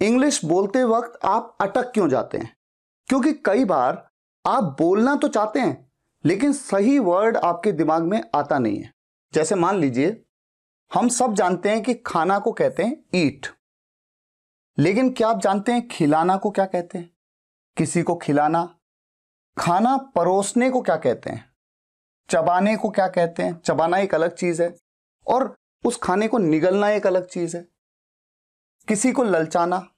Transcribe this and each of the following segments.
English बोलते वक्त आप अटक क्यों जाते हैं? क्योंकि कई बार आप बोलना तो चाहते हैं, लेकिन सही वर्ड आपके दिमाग में आता नहीं है। जैसे मान लीजिए, हम सब जानते हैं कि खाना को कहते हैं ईट लेकिन क्या आप जानते हैं खिलाना को क्या कहते हैं? किसी को खिलाना, खाना परोसने को क्या कहते हैं? चबाने को क्या कहते हैं? चबाना एक अलग चीज़ है, और उस खाने को निगलना एक अलग चीज़ है। किसी को ललचाना,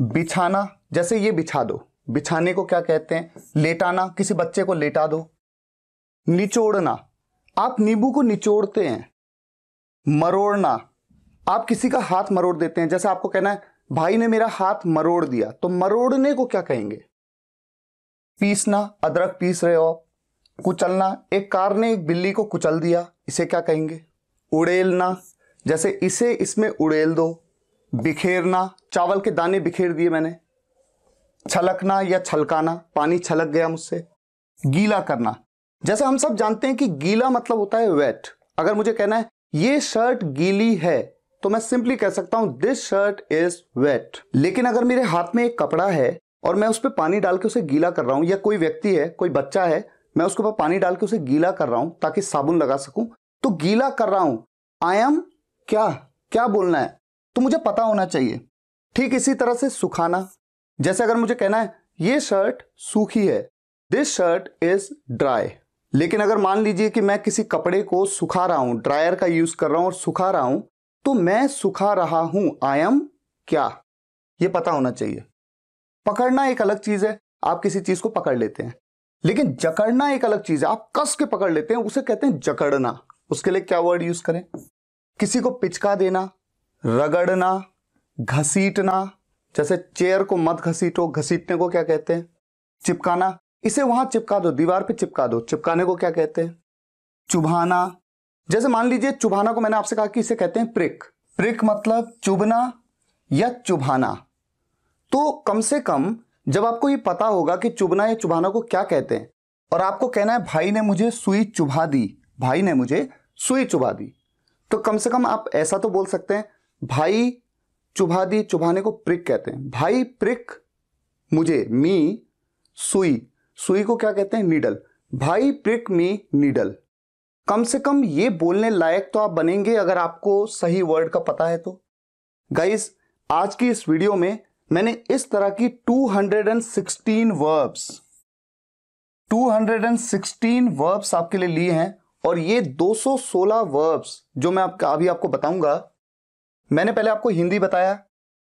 बिछाना, जैसे ये बिछा दो। बिछाने को क्या कहते हैं? लेटाना, किसी बच्चे को लेटा दो। निचोड़ना, आप नींबू को निचोड़ते हैं। मरोड़ना, आप किसी का हाथ मरोड़ देते हैं। जैसे आपको कहना है, भाई ने मेरा हाथ मरोड़ दिया। तो मरोड़ने को क्या कहेंगे? पीसना, अदरक पीस रहे हो, कुचलना, एक कार ने एक बिल्ली को कुचल दिया, इसे क्या कहेंगे? उड़ेलना, जैसे इसे इसमें उड़ेल दो। बिखेरना, चावल के दाने बिखेर दिए मैंने। छलकना या छलकाना, पानी छलक गया मुझसे। गीला करना। जैसे हम सब जानते हैं कि गीला मतलब होता है वेट अगर मुझे कहना है, ये शर्ट गीली है तो मैं सिंपली कह सकता हूँ दिस शर्ट इज़ वेट लेकिन अगर मेरे हाथ में एक कपड़ा है और मैं उस पर पानी डाल के उसे गीला कर रहा हूँ, या कोई व्यक्ति है, कोई बच्चा है, मैं उसके ऊपर पानी डाल के उसे गीला कर रहा हूँ ताकि साबुन लगा सकूँ तो गीला कर रहा हूँ। आई एम क्या? क्या बोलना है? तो मुझे पता होना चाहिए। ठीक इसी तरह से सुखाना। जैसे अगर मुझे कहना है, ये शर्ट सूखी है। दिस शर्ट इज़ ड्राई लेकिन अगर मान लीजिए कि मैं किसी कपड़े को सुखा रहा हूँ ड्रायर का यूज़ कर रहा हूँ और सुखा रहा हूँ तो मैं सुखा रहा हूँ। आई एम क्या? ये पता होना चाहिए। पकड़ना एक अलग चीज़ है। आप किसी चीज़ को पकड़ लेते हैं। लेकिन जकड़ना एक अलग चीज़ है। आप कस के पकड़ लेते हैं, उसे कहते हैं जकड़ना। उसके लिए क्या वर्ड यूज़ करें? किसी को पिचका देना रगड़ना, घसीटना, जैसे चेयर को मत घसीटो, घसीटने को क्या कहते हैं? चिपकाना। इसे वहाँ चिपका दो, दीवार पे चिपका दो। चिपकाने को क्या कहते हैं? चुभाना। जैसे मान लीजिए चुभाना को मैंने आपसे कहा कि इसे कहते हैं प्रिक। प्रिक मतलब चुभना या चुभाना। तो कम से कम जब आपको ये पता होगा कि चुभना या चुभाना को क्या कहते हैं, और आपको कहना है, भाई ने मुझे सुई चुभा दी। भाई ने मुझे सुई चुभा दी। तो कम से कम आप ऐसा तो बोल सकते हैं भाई चुभा दी, चुभाने को प्रिक कहते हैं। भाई प्रिक, मुझे, मी, सुई। सुई को क्या कहते हैं? नीडल। भाई प्रिक, मी, नीडल। कम से कम ये बोलने लायक तो आप बनेंगे अगर आपको सही वर्ड का पता है तो। गाइस, आज की इस वीडियो में मैंने इस तरह की 216 वर्ब्स 216 वर्ब्स आपके लिए लिए हैं और ये 216 वर्ब्स जो मैं आपका अभी आपको बताऊँगा मैंने पहले आपको हिंदी बताया,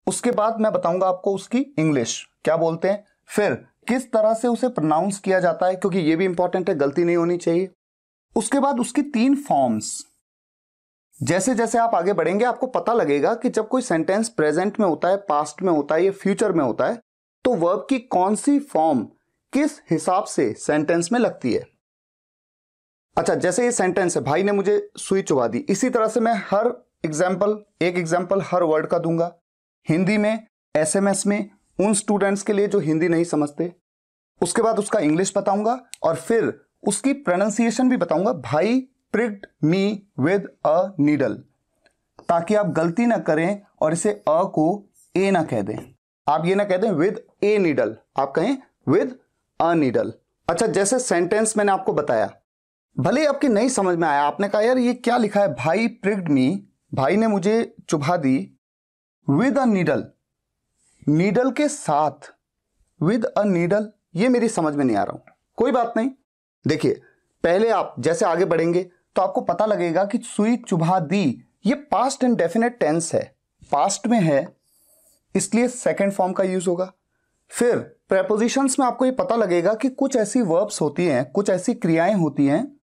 उसके बाद मैं बताऊँगा आपको उसकी इंग्लिश। क्या बोलते हैं? फिर, किस तरह से उसे प्रोनाउंस किया जाता है, क्योंकि ये भी इंपॉर्टेंट है, गलती नहीं होनी चाहिए। उसके बाद उसकी तीन फॉर्म्स जैसे जैसे आप आगे बढ़ेंगे, आपको पता लगेगा कि जब कोई सेंटेंस प्रेजेंट में होता है पास्ट में होता है, या फ्यूचर में होता है तो वर्ब की कौन सी फॉर्म किस हिसाब से सेंटेंस में लगती है? अच्छा जैसे ये सेंटेंस है, भाई ने मुझे सुई चुबा दी। इसी तरह से मैं हर एग्ज़ाम्पल एक एग्ज़ाम्पल हर वर्ड का दूँगा। हिंदी में एसएमएस में, उन स्टूडेंट्स के लिए जो हिंदी नहीं समझते। उसके बाद उसका इंग्लिश बताऊँगा और फिर उसकी प्रोनाउंसिएशन भी बताऊँगा। भाई प्रिग्ड मी विद अ नीडल ताकि आप गलती ना करें और इसे अ को ए ना कह दें। आप ये ना कह दें विद ए नीडल आप कहें विद अ नीडल अच्छा जैसे सेंटेंस मैंने आपको बताया। भले आपकी नहीं समझ में आया, आपने कहा, यार, ये क्या लिखा है? भाई प्रिग्ड मी भाई ने मुझे चुभा दी विद अ नीडल नीडल के साथ विद अ नीडल ये मेरी समझ में नहीं आ रहा हूँ। कोई बात नहीं। देखिए, पहले आप जैसे आगे बढ़ेंगे तो आपको पता लगेगा कि सुई चुभा दी, ये पास्ट एंड डेफिनेट टेंस है। पास्ट में है, इसलिए सेकेंड फॉर्म का यूज़ होगा। फिर प्रेपोजिशंस में आपको ये पता लगेगा कि कुछ ऐसी वर्ब्स होती हैं, कुछ ऐसी क्रियाएँ होती हैं,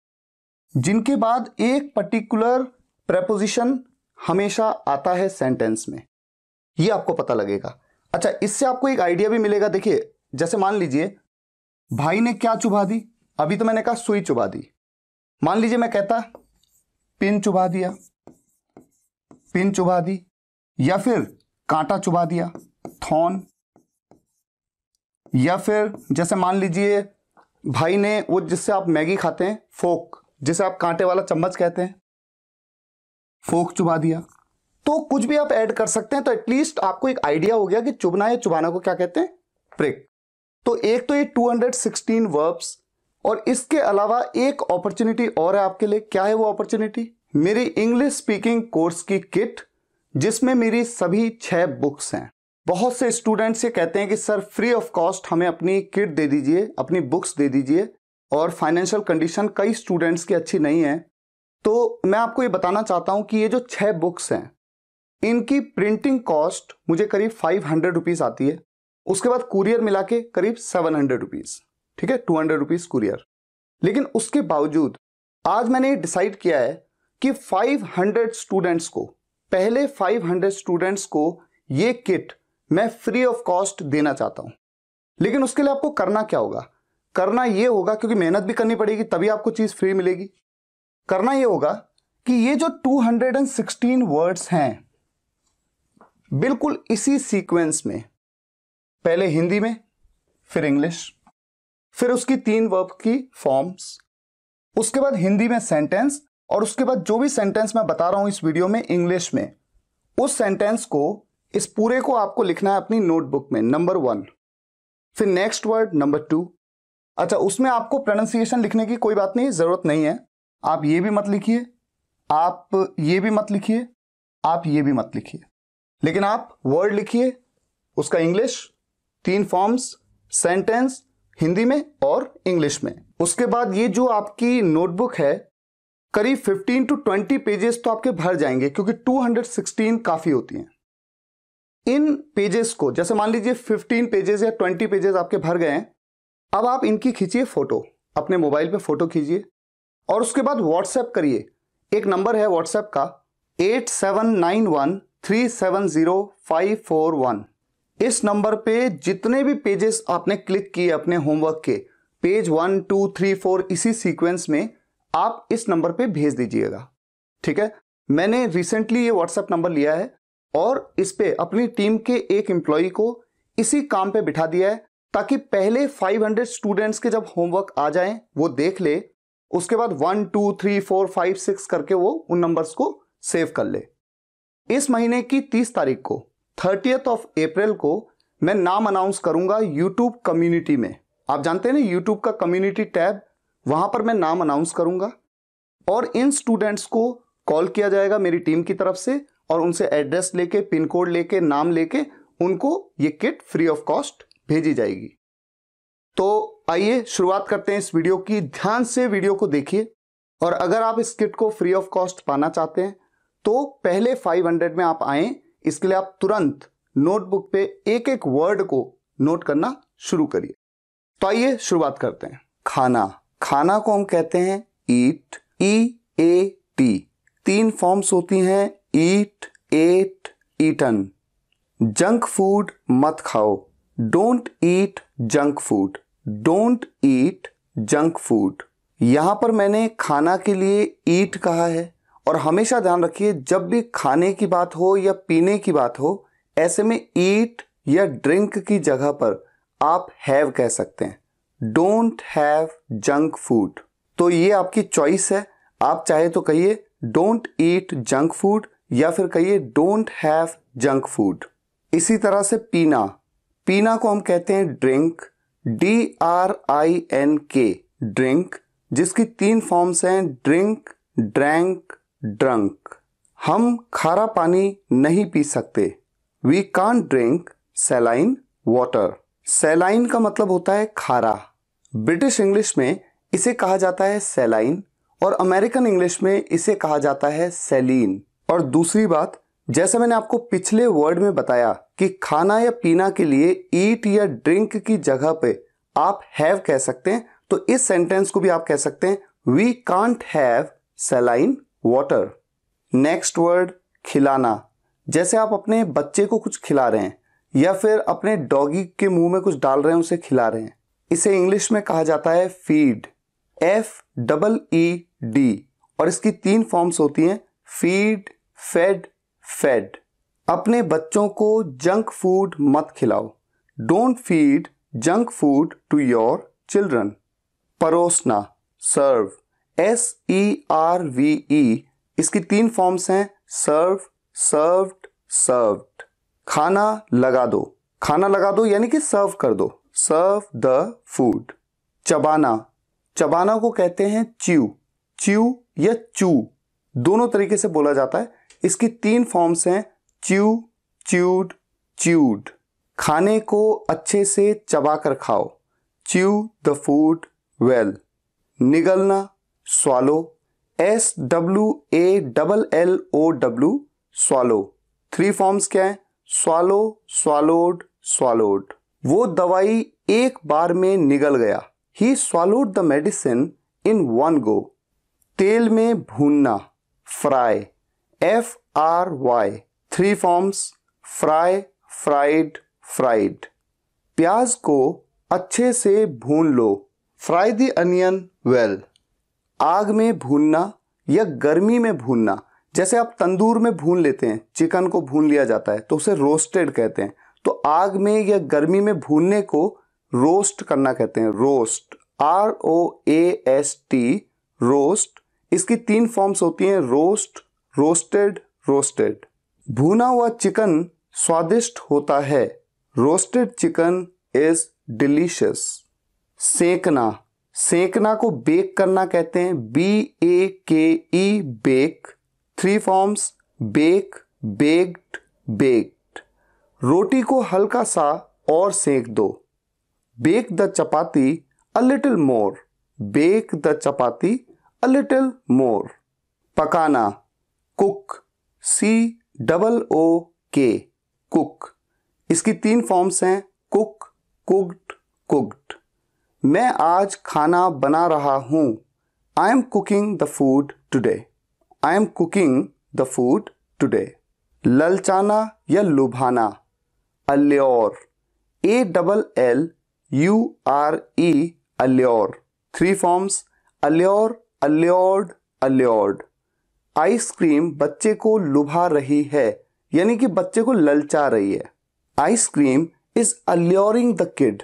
जिनके बाद एक पर्टिकुलर प्रेपोजिशन हमेशा आता है सेंटेंस में। ये आपको पता लगेगा। अच्छा इससे आपको एक आइडिया भी मिलेगा। देखिए, जैसे मान लीजिए, भाई ने क्या चुभा दी? अभी तो मैंने कहा सुई चुभा दी। मान लीजिए मैं कहता, पिन चुभा दिया। पिन चुभा दी। या फिर, कांटा चुभा दिया। थॉन। या फिर, जैसे मान लीजिए, भाई ने वो जिससे आप मैगी खाते हैं, फोक, जिसे आप कांटे वाला चम्मच कहते हैं फोक चुबा दिया। तो कुछ भी आप ऐड कर सकते हैं तो एटलीस्ट आपको एक आइडिया हो गया कि चुभना या चुबाना को क्या कहते हैं? प्रिक तो एक तो ये 216 वर्ब्स और इसके अलावा एक अपॉर्चुनिटी और है आपके लिए। क्या है वो अपॉर्चुनिटी मेरी इंग्लिश स्पीकिंग कोर्स की किट जिसमें मेरी सभी छह बुक्स हैं। बहुत से स्टूडेंट्स ये कहते हैं कि, सर फ्री ऑफ़ कॉस्ट हमें अपनी किट दे दीजिए, अपनी बुक्स दे दीजिए। और फाइनेंशियल कंडीशन कई स्टूडेंट्स की अच्छी नहीं है। तो मैं आपको ये बताना चाहता हूँ कि ये जो छह बुक्स हैं, इनकी प्रिंटिंग कॉस्ट मुझे करीब फाइव हंड्रेड रुपीज़ आती है। उसके बाद कुरियर मिला के करीब सेवन हंड्रेड रुपीज़ ठीक है? टू हंड्रेड रुपीज़ कुरियर लेकिन उसके बावजूद, आज मैंने ये डिसाइड किया है कि 500 स्टूडेंट्स को, पहले 500 स्टूडेंट्स को ये किट मैं फ्री ऑफ़ कॉस्ट देना चाहता हूँ। लेकिन उसके लिए आपको करना क्या होगा? करना यह होगा क्योंकि मेहनत भी करनी पड़ेगी, तभी आपको चीज़ फ्री मिलेगी। करना यह होगा कि ये जो 216 वर्ड्स हैं, बिल्कुल इसी सीक्वेंस में, पहले हिंदी में, फिर इंग्लिश फिर उसकी तीन वर्ब की फॉर्म्स उसके बाद हिंदी में सेंटेंस और उसके बाद जो भी सेंटेंस मैं बता रहा हूँ इस वीडियो में इंग्लिश में, उस सेंटेंस को, इस पूरे को आपको लिखना है अपनी नोटबुक में नंबर वन फिर नेक्स्ट वर्ड नंबर टू अच्छा उसमें आपको प्रोनाउंसिएशन लिखने की कोई बात नहीं, ज़रूरत नहीं है। आप ये भी मत लिखिए। आप ये भी मत लिखिए। आप ये भी मत लिखिए। लेकिन आप वर्ड लिखिए, उसका इंग्लिश तीन फॉर्म्स सेंटेंस हिंदी में और इंग्लिश में। उसके बाद ये जो आपकी नोटबुक है, करीब 15 टू 20 पेजेस तो आपके भर जाएँगे, क्योंकि 216 काफ़ी होती हैं। इन पेजेस को, जैसे मान लीजिए 15 पेजेस या 20 पेजेस आपके भर गए हैं, अब आप इनकी खींचिए फ़ोटो अपने मोबाइल पे फ़ोटो खींचिए। और उसके बाद व्हाट्सएप करिए। एक नंबर है व्हाट्सएप का। Eight seven nine one three seven zero five four one. इस नंबर पे जितने भी पेजेस आपने क्लिक किए अपने होमवर्क के page one two three four इसी सीक्वेंस में आप इस नंबर पे भेज दीजिएगा। ठीक है? मैंने रिसेंटली ये व्हाट्सएप नंबर लिया है और इस पे अपनी टीम के एक एम्प्लॉय को इसी काम पे बिठा दिया है ताकि पहले 500 स्टूडेंट्स के जब होमवर्क आ जाएँ, वो देख ले उसके बाद one, two, three, four, five, six करके वो उन नंबर्स को सेव कर ले। इस महीने की 30 तारीख को थर्टियथ ऑफ़ अप्रैल को, मैं नाम अनाउंस करूँगा यूट्यूब कम्युनिटी में। आप जानते हैं ना यूट्यूब का कम्युनिटी टैब वहाँ पर मैं नाम अनाउंस करूँगा। और इन स्टूडेंट्स को कॉल किया जाएगा मेरी टीम की तरफ़ से और उनसे एड्रेस लेके पिन कोड लेके, नाम लेके, उनको ये किट फ्री ऑफ़ कॉस्ट भेजी जाएगी। तो आइए शुरुआत करते हैं इस वीडियो की। ध्यान से वीडियो को देखिए। और अगर आप इस किट को फ्री ऑफ़ कॉस्ट पाना चाहते हैं तो पहले 500 में आप आए। इसके लिए आप तुरंत नोटबुक पे एक एक वर्ड को नोट करना शुरू करिए। तो आइए शुरुआत करते हैं। खाना। खाना को हम कहते हैं ईट ई ए टी तीन फॉर्म्स होती हैं eat ate eaten junk food मत खाओ। Don't eat junk food don't eat junk food यहाँ पर मैंने खाना के लिए ईट कहा है और हमेशा ध्यान रखिए, जब भी खाने की बात हो या पीने की बात हो, ऐसे में ईट या ड्रिंक की जगह पर आप हैव कह सकते हैं। डोंट हैव जंक फ़ूड तो ये आपकी चॉइस है। आप चाहे तो कहिए डोंट ईट जंक फ़ूड या फिर कहिए डोंट हैव जंक फ़ूड इसी तरह से पीना। पीना को हम कहते हैं drink D R I N K drink जिसकी तीन फॉर्म्स हैं ड्रिंक ड्रैंक ड्रंक हम खारा पानी नहीं पी सकते। We can drink saline water saline का मतलब होता है खारा। ब्रिटिश इंग्लिश में इसे कहा जाता है सेलाइन और अमेरिकन इंग्लिश में इसे कहा जाता है सेलीन और दूसरी बात, जैसे मैंने आपको पिछले वर्ड में बताया कि खाना या पीना के लिए ईट या ड्रिंक की जगह पे आप हैव कह सकते हैं। तो इस सेंटेंस को भी आप कह सकते हैं we can't have saline water next word खिलाना। जैसे आप अपने बच्चे को कुछ खिला रहे हैं, या फिर अपने डॉगी के मुँह में कुछ डाल रहे हैं, उसे खिला रहे हैं। इसे इंग्लिश में कहा जाता है feed F double E D और इसकी तीन फॉर्म्स होती हैं फ़ीड फेड फेड अपने बच्चों को जंक फ़ूड मत खिलाओ। Don't feed junk food to your children परोसना serve S E R V E इसकी तीन फॉर्म्स हैं। सर्व सर्व्ड सर्व्ड खाना लगा दो। खाना लगा दो यानी कि सर्व कर दो। सर्व द फ़ूड चबाना। चबाना को कहते हैं च्यू च्यू या चू दोनों तरीके से बोला जाता है। इसकी तीन फॉर्म्स हैं। च्यू च्यूड च्यूड खाने को अच्छे से चबा कर खाओ। Chew the food well. निगलना, swallow. S W A double L O W swallow. Three forms क्या है? Swallow, swallowed swallowed. वो दवाई एक बार में निगल गया। He swallowed the medicine in one go तेल में भूनना। Fry F R Y three forms fry fried fried प्याज को अच्छे से भून लो। फ्राई द अनियन वेल आग में भूनना या गर्मी में भूनना, जैसे आप तंदूर में भून लेते हैं, चिकन को भून लिया जाता है तो उसे रोस्टेड कहते हैं। तो आग में या गर्मी में भूनने को रोस्ट करना कहते हैं। Roast R O A S T roast इसकी तीन फॉर्म्स होती हैं रोस्ट रोस्टेड रोस्टेड भुना हुआ चिकन स्वादिष्ट होता है। रोस्टेड चिकन इज़ डिलीशियस सेकना। सेकना को बेक करना कहते हैं। B A K E bake three forms bake baked baked रोटी को हल्का सा और सेक दो। Bake the chapati a little more bake the chapati a little more पकाना। कुक सी डबल ओ के, कुक। इसकी तीन फॉर्म्स हैं, कुक, कुक्ड कुक्ड। मैं आज खाना बना रहा हूँ। I am cooking the food today I am cooking the food today ललचाना या लुभाना? Allure. A double L U R E allure. Three forms allure, allured allured. Ice cream बच्चे को लुभा रही है, यानी कि बच्चे को ललचा रही है। Ice cream is alluring the kid.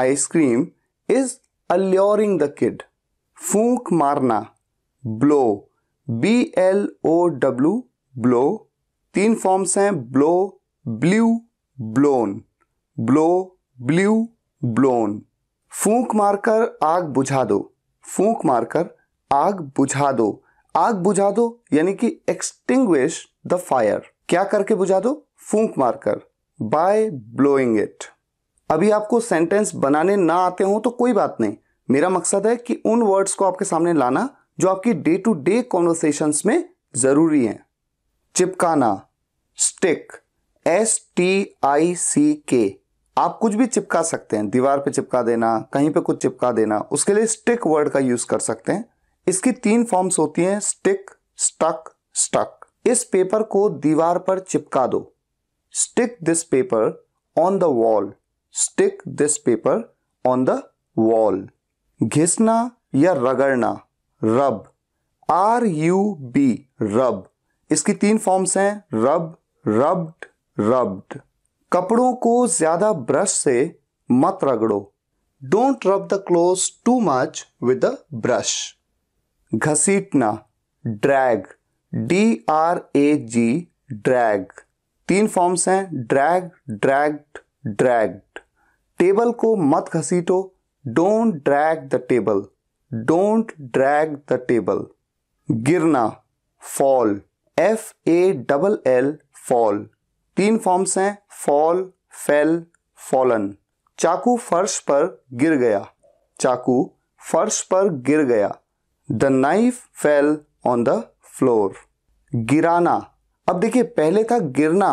Ice cream is alluring the kid. फूंक मारना। Blow. B L O W blow. तीन फॉर्म्स हैं। Blow blew blown. Blow blew blown. फूंक मारकर आग बुझा दो। फूंक मारकर आग बुझा दो। आग बुझा दो, यानी कि एक्सटिंग्विश द फायर क्या करके बुझा दो? फूंक मारकर। बाय ब्लोइंग इट अभी आपको सेंटेंस बनाने ना आते हो तो कोई बात नहीं। मेरा मकसद है कि उन वर्ड्स को आपके सामने लाना जो आपकी डे टू डे कॉन्वर्सेशन में ज़रूरी है। चिपकाना। Stick S T I C K आप कुछ भी चिपका सकते हैं। दीवार पे चिपका देना, कहीं पे कुछ चिपका देना, उसके लिए स्टिक वर्ड का यूज़ कर सकते हैं। इसकी तीन फॉर्म्स होती हैं स्टिक स्टक स्टक इस पेपर को दीवार पर चिपका दो। Stick this paper on the wall stick this paper on the wall घिसना या रगड़ना। रब आर यू बी रब इसकी तीन फॉर्म्स हैं रब रब्ड रब्ड कपड़ों को ज़्यादा ब्रश से मत रगड़ो। Don't rub the clothes too much with the brush घसीटना, drag D R A G drag. तीन फॉर्म्स हैं, ड्रैग, ड्रैग्ड ड्रैग्ड। टेबल को मत घसीटो, don't drag the table, don't drag the table. गिरना, fall F A double L fall. तीन forms हैं, fall fell fallen चाकू फर्श पर गिर गया। चाकू फर्श पर गिर गया। The knife fell on the floor गिराना। अब देखिए, पहले था गिरना,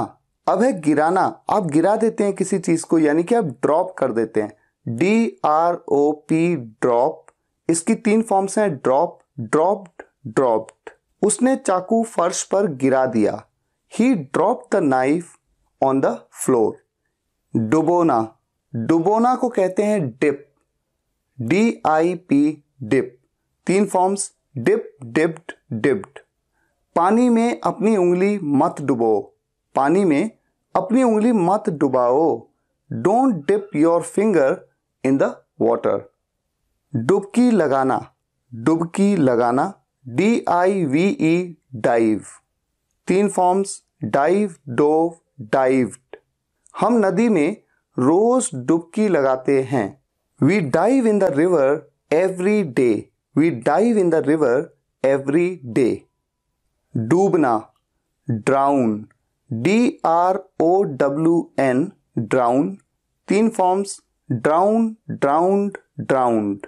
अब है गिराना। आप गिरा देते हैं किसी चीज़ को, यानी कि आप ड्रॉप कर देते हैं। D R O P drop इसकी तीन फॉर्म्स हैं ड्रॉप ड्रॉप्ड ड्रॉप्ड उसने चाकू फर्श पर गिरा दिया। He drop the knife on the floor डुबोना। डुबोना को कहते हैं dip D I P dip तीन फॉर्म्स डिप डिप्ड डिप्ड पानी में अपनी उंगली मत डुबो। पानी में अपनी उंगली मत डुबाओ। Don't dip your finger in the water डुबकी लगाना। डुबकी लगाना। D I V E dive तीन फॉर्म्स डाइव डोव डाइव्ड हम नदी में रोज डुबकी लगाते हैं। We dive in the river every day we dive in the river every day Dumna drown D R O W N drown तीन forms drown drowned drowned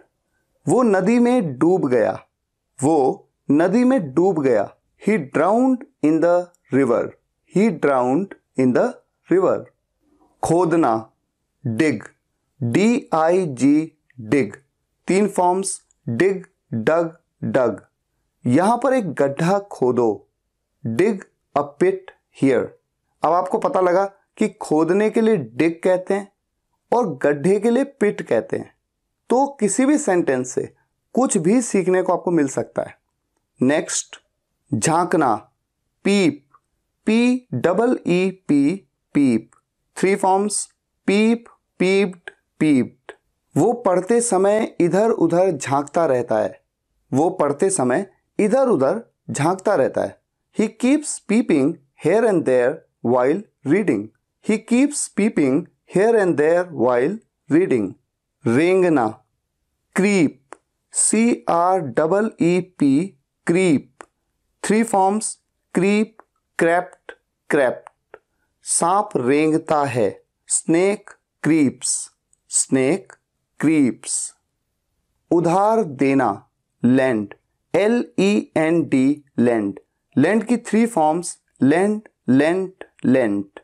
वो नदी में डूब गया। वो नदी में डूब गया। He drowned in the river he drowned in the river खोदना डिग डी आई जी डिग तीन फॉर्म्स डिग डग डग। यहाँ पर एक गड्ढा खोदो। Dig a pit here. अब आपको पता लगा कि खोदने के लिए डिग कहते हैं और गड्ढे के लिए पिट कहते हैं। तो किसी भी सेंटेंस से कुछ भी सीखने को आपको मिल सकता है। Next झांकना। Peep P double E P peep three forms peep peeped peeped वो पढ़ते समय इधर उधर झांकता रहता है। वो पढ़ते समय इधर उधर झांकता रहता है। He keeps peeping here and there while reading he keeps peeping here and there while reading रेंगना creep C R double E P creep three forms creep crept crept सांप रेंगता है। Snake creeps snake creeps. उधार देना lend L E N D lend lend की three forms lend lent lent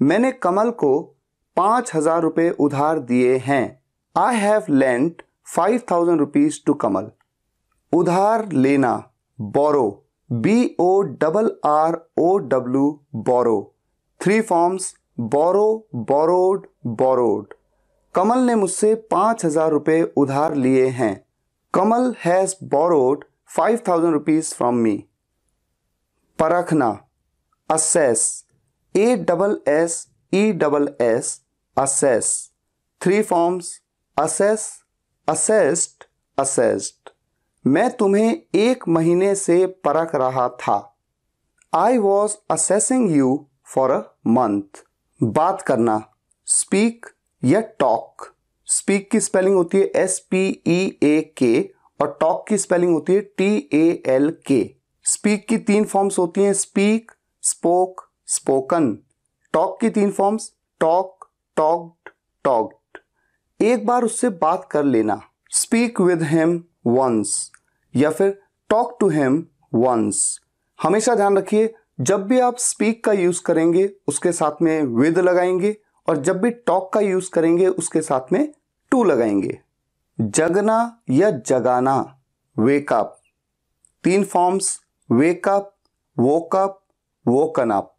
मैंने कमल को पाँच हज़ार रुपये उधार दिए हैं। I have lent five thousand rupees to Kamal. उधार लेना borrow B O double R O W borrow three forms borrow borrowed borrowed Kamal ने मुझसे पाँच हज़ार रुपये उधार लिए हैं। Kamal has borrowed five thousand rupees from me परखना। Assess A double S E double S assess three forms assess assessed assessed मैं तुम्हें एक महीने से परख रहा था। I was assessing you for a month बात करना। स्पीक या टॉक, स्पीक की स्पेलिंग होती है एस पी ई ए के और टॉक की स्पेलिंग होती है T A L K speak की तीन फॉर्म्स होती हैं स्पीक, स्पोक, स्पोकन। टॉक की तीन फॉर्म्स, टॉक टॉक्ड टॉक्ड एक बार उससे बात कर लेना। स्पीक विद हिम वंस या फिर टॉक टू हिम वंस। हमेशा ध्यान रखिए, जब भी आप स्पीक का यूज़ करेंगे, उसके साथ में विद लगाएँगे और जब भी टॉक का यूज़ करेंगे, उसके साथ में टू लगाएँगे। जगना या जगाना वेकअप तीन forms wake up woke up woken up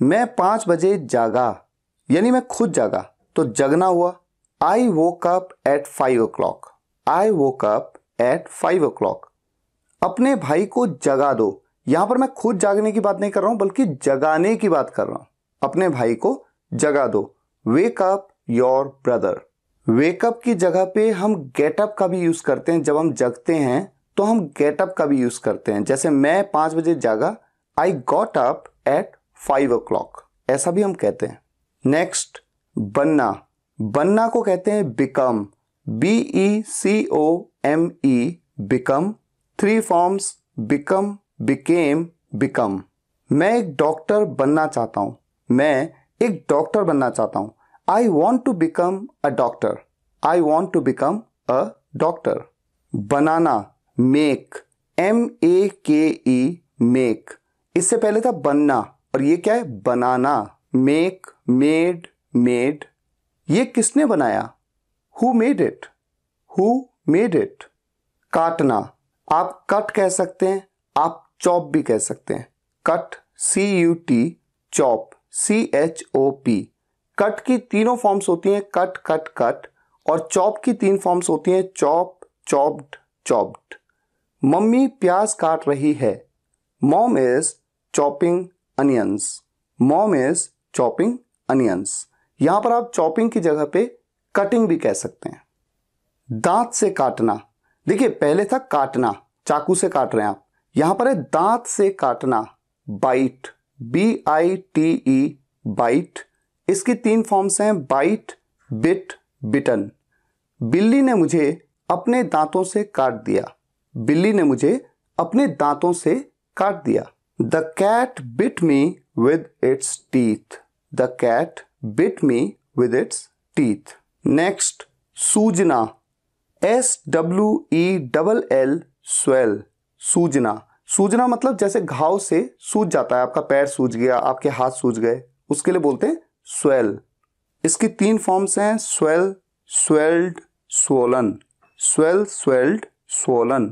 मैं पाँच बजे जागा, यानी मैं खुद जागा। तो जगना हुआ। I woke up at five o'clock I woke up at five o'clock अपने भाई को जगा दो। यहाँ पर मैं खुद जागने की बात नहीं कर रहा हूँ, बल्कि जगाने की बात कर रहा हूँ। अपने भाई को जगा दो। Wake up your brother wake up की जगह पे हम गेटअप का भी यूज़ करते हैं। जब हम जगते हैं तो हम गेटअप का भी यूज़ करते हैं। जैसे मैं पाँच बजे जागा I got up at five o'clock ऐसा भी हम कहते हैं। नेक्स्ट बनना। बनना को कहते हैं become B E C O M E become three forms become became become मैं एक डॉक्टर बनना चाहता हूँ। मैं एक डॉक्टर बनना चाहता हूँ। I want to become a doctor I want to become a doctor banana make M A K E make इससे पहले था बनना, और ये क्या है? बनाना। मेक मेड मेड ये किसने बनाया? Who made it who made it काटना। आप कट कह सकते हैं, आप चॉप भी कह सकते हैं। Cut C U T chop. C H O P cut की तीनों फॉर्म्स होती हैं कट कट कट और चॉप की तीन फॉर्म्स होती हैं चॉप चॉप्ड चॉप्ड मम्मी प्याज काट रही है। Mom is chopping onions mom is chopping onions यहाँ पर आप चॉपिंग की जगह पे कटिंग भी कह सकते हैं। दांत से काटना। देखिए, पहले था काटना। चाकू से काट रहे हैं आप। यहाँ पर है दांत से काटना। Bite B I T E bite इसकी तीन फॉर्म्स हैं बाइट बिट बिटन बिल्ली ने मुझे अपने दांतों से काट दिया। बिल्ली ने मुझे अपने दांतों से काट दिया। The cat bit me with its teeth the cat bit me with its teeth next Sujana S W E double L swell सूजना सूजना मतलब जैसे घाव से सूज जाता है, आपका पैर सूज गया, आपके हाथ सूज गए, उसके लिए बोलते हैं स्वेल। इसकी तीन फॉर्म्स हैं, swell, swelled, swollen. Swell, swelled, swollen.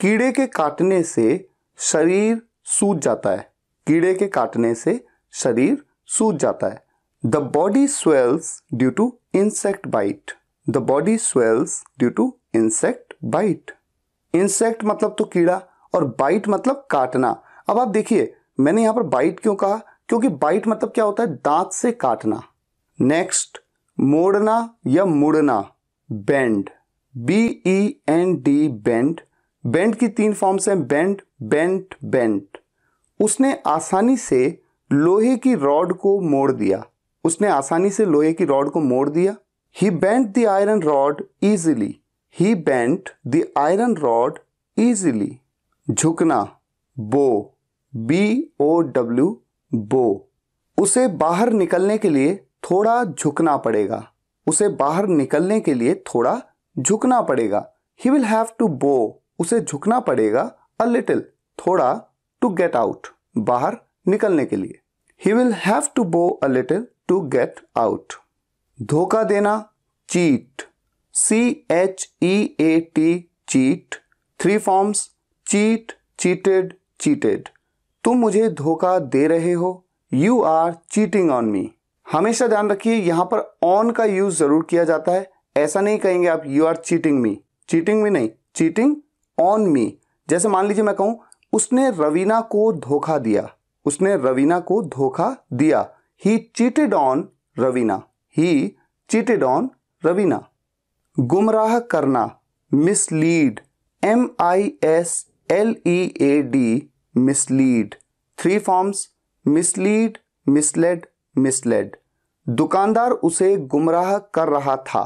कीड़े के काटने से शरीर सूज जाता है। कीड़े के काटने से शरीर सूज जाता है। The body swells due to insect bite the body swells due to insect bite insect मतलब तो कीड़ा और बाइट मतलब काटना। अब आप देखिए, मैंने यहाँ पर बाइट क्यों कहा? क्योंकि बाइट मतलब क्या होता है? दांत से काटना। नेक्स्ट मोड़ना या मुड़ना। Bend B E N D bend bend की तीन फॉर्म्स हैं बेंड बेंट बेंट उसने आसानी से लोहे की रॉड को मोड़ दिया। उसने आसानी से लोहे की रॉड को मोड़ दिया। He bent the iron rod easily he bent the iron rod easily झुकना, बो, बी ओ डब्ल्यू, बो। उसे बाहर निकलने के लिए थोड़ा झुकना पड़ेगा। उसे बाहर निकलने के लिए थोड़ा झुकना पड़ेगा। ही विल हैव टू बो उसे झुकना पड़ेगा अ लिटिल थोड़ा टू गेट आउट बाहर निकलने के लिए। He will have to bow a little to get out धोखा देना cheat C H E A T cheat three forms cheat, cheated cheated. तुम मुझे धोखा दे रहे हो। You are cheating on me हमेशा ध्यान रखिए, यहाँ पर ऑन का यूज़ ज़रूर किया जाता है। ऐसा नहीं कहेंगे आप you are cheating me cheating me नहीं चीटिंग ऑन मी जैसे मान लीजिए मैं कहूँ, उसने रवीना को धोखा दिया। उसने रवीना को धोखा दिया। He cheated on Raveena. He cheated on Raveena. गुमराह करना। Mislead M I S L E A D mislead three forms mislead misled misled दुकानदार उसे गुमराह कर रहा था।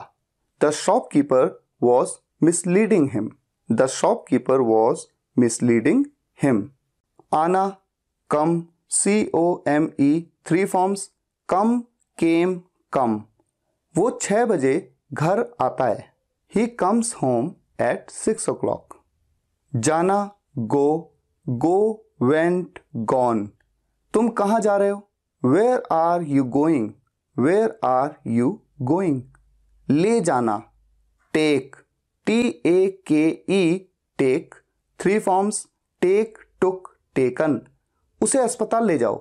The shopkeeper was misleading him the shopkeeper was misleading him आना come C O M E three forms come came come वो छह बजे घर आता है। He comes home at six o'clock जाना, गो गो, वेंट, गॉन। तुम कहाँ जा रहे हो? Where are you going where are you going ले जाना। Take T A K E take three forms take took taken उसे अस्पताल ले जाओ।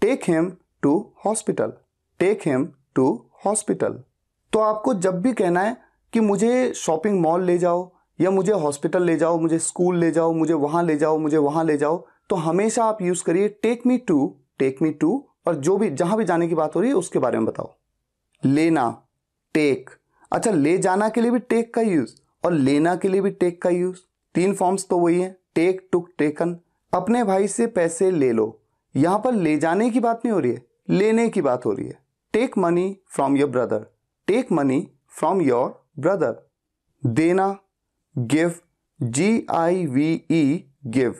Take him to hospital take him to hospital तो आपको जब भी कहना है कि मुझे शॉपिंग मॉल ले जाओ या मुझे हॉस्पिटल ले जाओ, मुझे स्कूल ले जाओ, मुझे वहाँ ले जाओ, मुझे वहाँ ले जाओ तो हमेशा आप यूज़ करिए take me to take me to और जो भी, जहाँ भी जाने की बात हो रही है, उसके बारे में बताओ। लेना टेक अच्छा ले जाना के लिए भी टेक का यूज़ और लेना के लिए भी टेक का यूज़ तीन फॉर्म्स तो वही है टेक टुक टेकन अपने भाई से पैसे ले लो। यहाँ पर ले जाने की बात नहीं हो रही है, लेने की बात हो रही है। Take money from your brother take money from your brother देना give G I V E give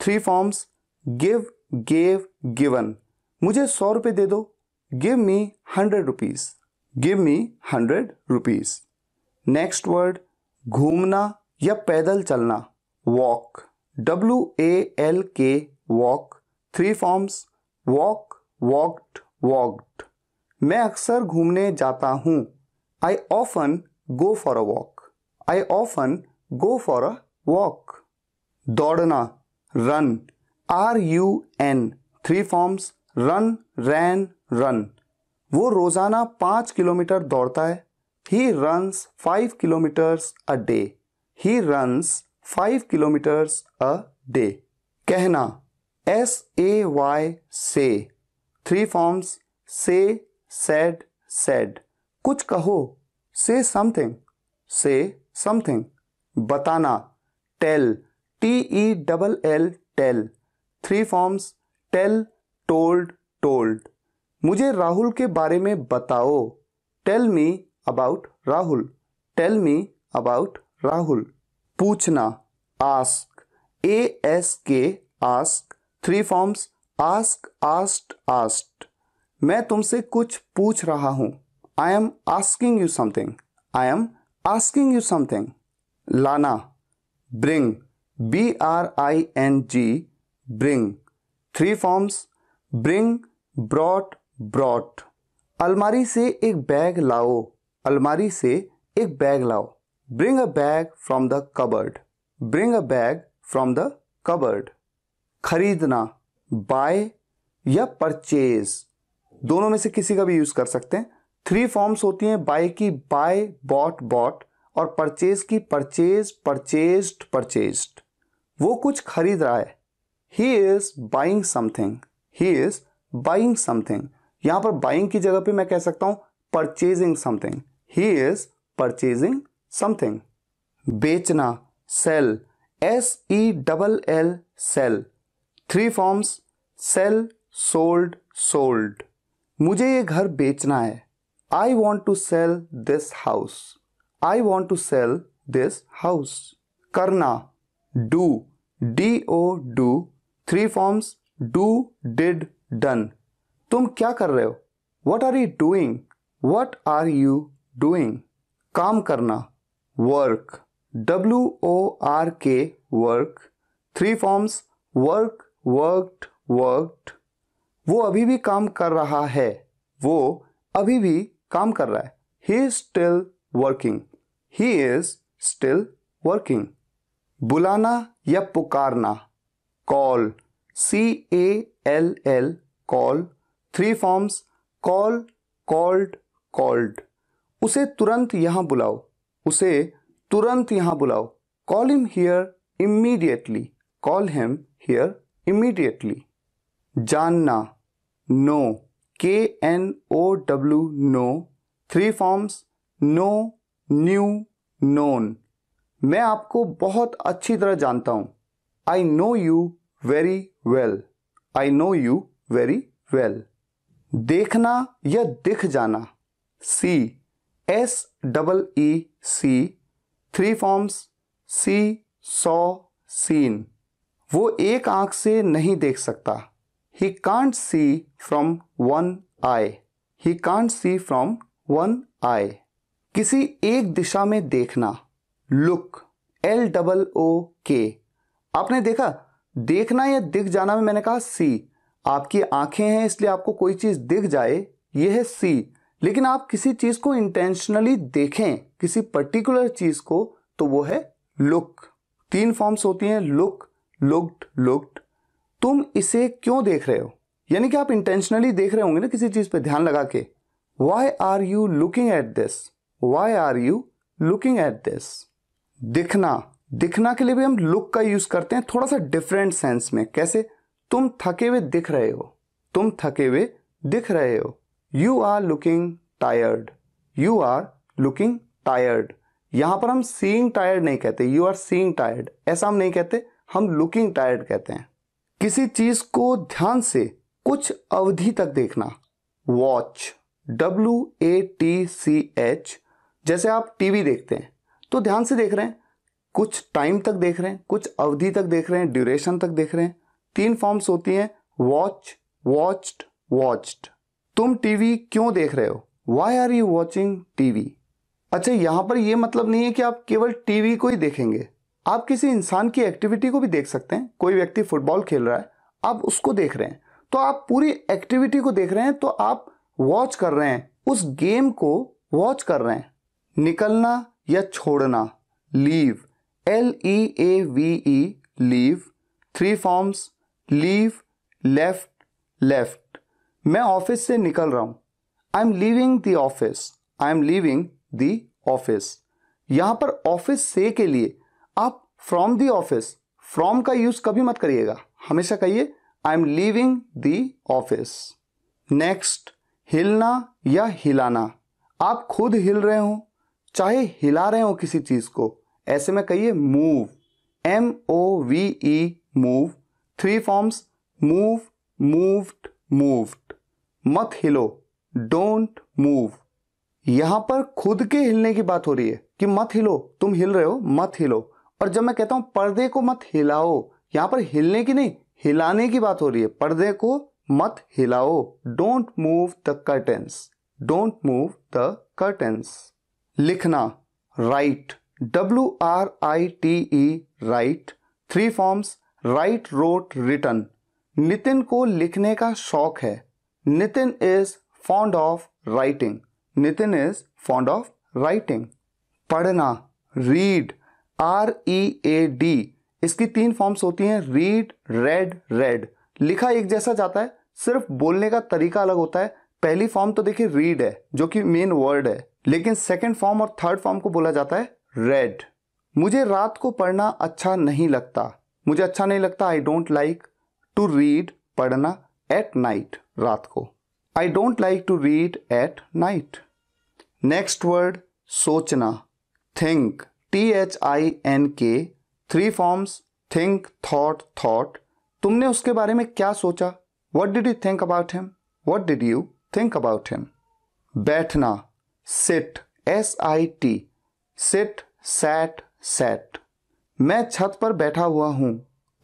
three forms give gave given मुझे सौ रुपए दे दो। Give me hundred rupees give me hundred rupees next word घूमना या पैदल चलना। Walk W A L K walk three forms walk walked walked मैं अक्सर घूमने जाता हूँ। I often go for a walk I often go for a walk दौड़ना run R U N three forms run ran run वो रोज़ाना पाँच kilometre दौड़ता है। He runs five kilometres a day he runs five kilometres a day कहना S A Y say three forms say said said कुछ कहो. Say something say something बताना tell T E double L tell three forms tell told told मुझे राहुल के बारे में बताओ। Tell me about Rahul. Tell me about Rahul. पूछना। Ask A S K ask three forms ask asked asked मैं तुमसे कुछ पूछ रहा हूँ। I am asking you something I am asking you something लाना bring B R I N G bring three forms bring brought brought अलमारी से एक बैग लाओ अलमारी से एक बैग लाओ bring a bag from the cupboard bring a bag from the cupboard खरीदना बाय या परचेज दोनों में से किसी का भी यूज़ कर सकते हैं। थ्री फॉर्म्स होती हैं बाय की बाय बॉट बॉट और परचेज की परचेज परचेज्ड परचेज्ड वो कुछ खरीद रहा है। He is buying something he is buying something यहाँ पर बाइंग की जगह पे मैं कह सकता हूँ purchasing something he is purchasing something बेचना sell S E double L sell three forms sell sold sold मुझे ये घर बेचना है। I want to sell this house I want to sell this house करना do D O do three forms do did done तुम क्या कर रहे हो? What are you doing what are you doing काम करना. Work W O R K work three forms work worked worked वो अभी भी काम कर रहा है. वो अभी भी काम कर रहा है। He is still working he is still working बुलाना या पुकारना। Call C A L L call three forms call called called उसे तुरंत यहाँ बुलाओ। उसे तुरंत यहाँ बुलाओ। Call him here immediately call him here immediately जानना. Know K N O W know three forms know knew known मैं आपको बहुत अच्छी तरह जानता हूँ। I know you very well I know you very well देखना या दिख जाना। See S double E see three forms see saw seen वो एक आँख से नहीं देख सकता। He can't see from one eye he can't see from one eye किसी एक दिशा में देखना। लुक एल डबल ओ के आपने देखा? देखना या दिख जाना में मैंने कहा सी आपकी आँखें हैं, इसलिए आपको कोई चीज़ दिख जाए यह है सी लेकिन आप किसी चीज़ को इंटेंशनली देखें, किसी पर्टिकुलर चीज़ को तो वो है लुक तीन फॉर्म्स होती हैं लुक लुक्ड लुक्ड तुम इसे क्यों देख रहे हो? यानी कि आप इंटेंशनली देख रहे होंगे ना किसी चीज़ पे ध्यान लगा के। Why are you looking at this why are you looking at this दिखना। दिखना के लिए भी हम लुक का यूज़ करते हैं थोड़ा सा डिफरेंट सेंस में। कैसे? तुम थके हुए दिख रहे हो। तुम थके हुए दिख रहे हो। You are looking tired you are looking tired यहाँ पर हम सीइंग टायर्ड नहीं कहते। यू आर सीइंग टायर्ड ऐसा हम नहीं कहते। हम लुकिंग टायर्ड कहते हैं। किसी चीज़ को ध्यान से कुछ अवधि तक देखना। Watch W A T C H जैसे आप टीवी देखते हैं तो ध्यान से देख रहे हैं। कुछ टाइम तक देख रहे हैं, कुछ अवधि तक देख रहे हैं ड्यूरेशन तक देख रहे हैं। तीन फॉर्म्स होती हैं वॉच वॉच्ड वॉच्ड तुम टीवी क्यों देख रहे हो? Why are you watching TV अच्छा यहाँ पर यह मतलब नहीं है कि आप केवल टीवी को ही देखेंगे। आप किसी इंसान की एक्टिविटी को भी देख सकते हैं। कोई व्यक्ति फुटबॉल खेल रहा है, आप उसको देख रहे हैं। तो आप पूरी एक्टिविटी को देख रहे हैं तो आप वॉच कर रहे हैं। उस गेम को वॉच कर रहे हैं। निकलना या छोड़ना। Leave L E A V E leave three forms leave left left मैं ऑफ़िस से निकल रहा हूँ। I am leaving the office I am leaving the office यहाँ पर ऑफ़िस से के लिए आप फ्रॉम द ऑफ़िस फ्रॉम का यूज़ कभी मत करिएगा। हमेशा कहिए I am leaving the office next हिलना या हिलाना। आप खुद हिल रहे हो, चाहे हिला रहे हो किसी चीज़ को। ऐसे में कहिए move M O V E move three forms move moved moved मत हिलो डोंट मूव यहाँ पर खुद के हिलने की बात हो रही है कि मत हिलो, तुम हिल रहे हो, मत हिलो। और जब मैं कहता हूँ, पर्दे को मत हिलाओ, यहाँ पर हिलने की नहीं, हिलाने की बात हो रही है। पर्दे को मत हिलाओ। Don't move the curtains don't move the curtains लिखना write W R I T E write three forms write wrote written Nitin को लिखने का शौक है। Nitin is fond of writing Nitin is fond of writing पढ़ना read R E A D इसकी तीन forms होती हैं रीड रेड रेड लिखा एक जैसा जाता है, सिर्फ़ बोलने का तरीका अलग होता है। पहली फॉर्म तो देखिए रीड है, जो कि मेन वर्ड है। लेकिन सेकेंड फॉर्म और थर्ड फॉर्म को बोला जाता है रेड मुझे रात को पढ़ना अच्छा नहीं लगता। मुझे अच्छा नहीं लगता I don't like to read पढ़ना एट नाइट रात को। I don't like to read at night next word सोचना. Think T H I N K three forms think thought thought तुमने उसके बारे में क्या सोचा? What did you think about him what did you think about him बैठना sit S I T sit sat sat मैं छत पर बैठा हुआ हूँ।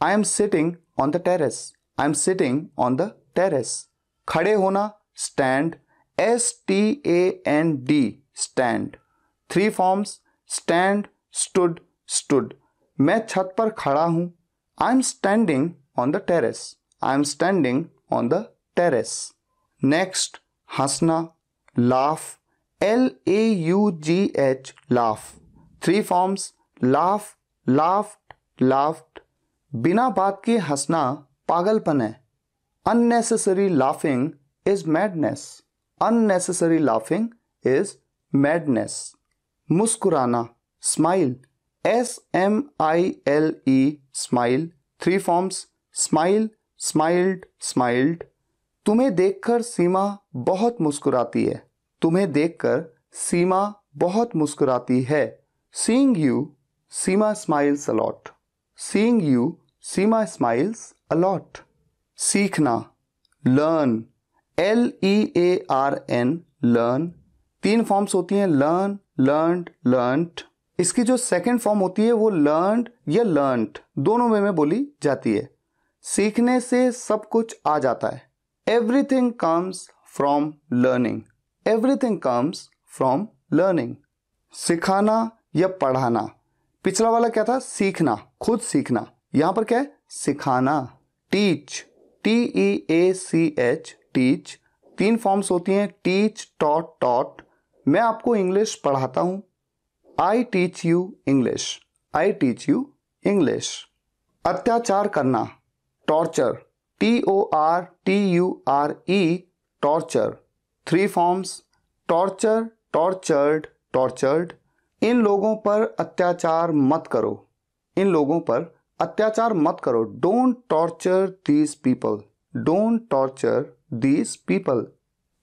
I am sitting on the terrace I am sitting on the terrace खड़े होना stand S T A N D stand three forms stand stood stood मैं छत पर खड़ा हूँ। I am standing on the terrace I am standing on the terrace next हंसना laugh L A U G H laugh three forms laugh laughed laughed बिना बात के हंसना पागलपन है। Unnecessary laughing is madness unnecessary laughing is madness मुस्कुराना। Smile S M I L E smile three forms smile smiled smiled तुम्हें देखकर सीमा बहुत मुस्कुराती है। तुम्हें देखकर सीमा बहुत मुस्कुराती है। Seeing you Seema smiles a lot seeing you Seema smiles a lot सीखना। Learn L E A R N learn तीन फॉर्म्स होती हैं। लर्न लर्न लर्नड इसकी जो सेकेंड फॉर्म होती है, वो लर्न या लर्नड दोनों में में बोली जाती है। सीखने से सब कुछ आ जाता है। Everything comes from learning everything comes from learning सिखाना या पढ़ाना। पिछला वाला क्या था? सीखना, खुद सीखना। यहाँ पर क्या है? सिखाना। Teach T E A C H teach तीन फॉर्म्स होती हैं टीच टॉट टॉट मैं आपको इंग्लिश पढ़ाता हूँ। I teach you English I teach you English अत्याचार करना. Torture T O R T U R E torture three forms torture tortured tortured इन लोगों पर अत्याचार मत करो. इन लोगों पर अत्याचार मत करो. Don't torture these people don't torture these people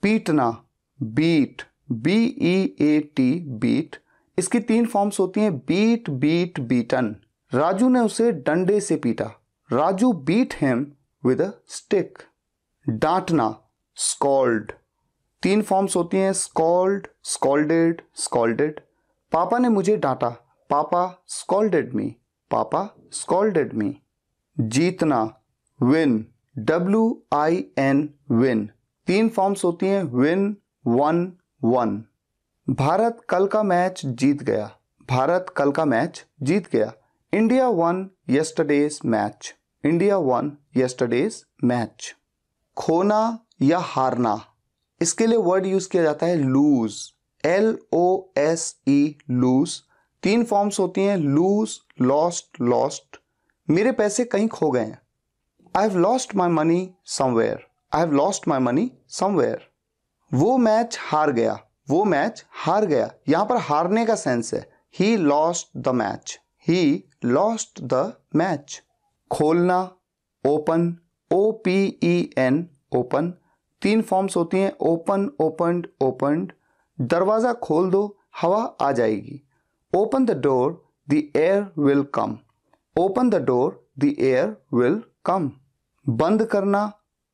पीटना. Beat B E A T beat इसकी तीन फॉर्म्स होती हैं बीट बीट बीटन राजू ने उसे डंडे से पीटा। Raju beat him with a stick डांटना scold तीन फॉर्म्स होती हैं स्कॉल्ड स्कॉल्डेड स्कॉल्डेड पापा ने मुझे डांटा। पापा स्कॉल्डेड मी पापा स्कॉल्डेड मी जीतना win W I N win तीन फॉर्म्स होती हैं विन वन वन भारत कल का मैच जीत गया। भारत कल का मैच जीत गया। India won yesterday's match India won yesterday's match खोना या हारना? इसके लिए वर्ड यूज़ किया जाता है lose L O S E lose तीन फॉर्म्स होती हैं लूज लॉस्ट लॉस्ट मेरे पैसे कहीं खो गए हैं। I have lost my money somewhere I have lost my money somewhere वो मैच हार गया। वो मैच हार गया। यहाँ पर हारने का सेंस है। He lost the match he lost the match खोलना open O P E N open तीन फॉर्म्स होती हैं। ओपन ओपन ओपनड दरवाज़ा खोल दो, हवा आ जाएगी। Open the door the air will come open the door the air will come बंद करना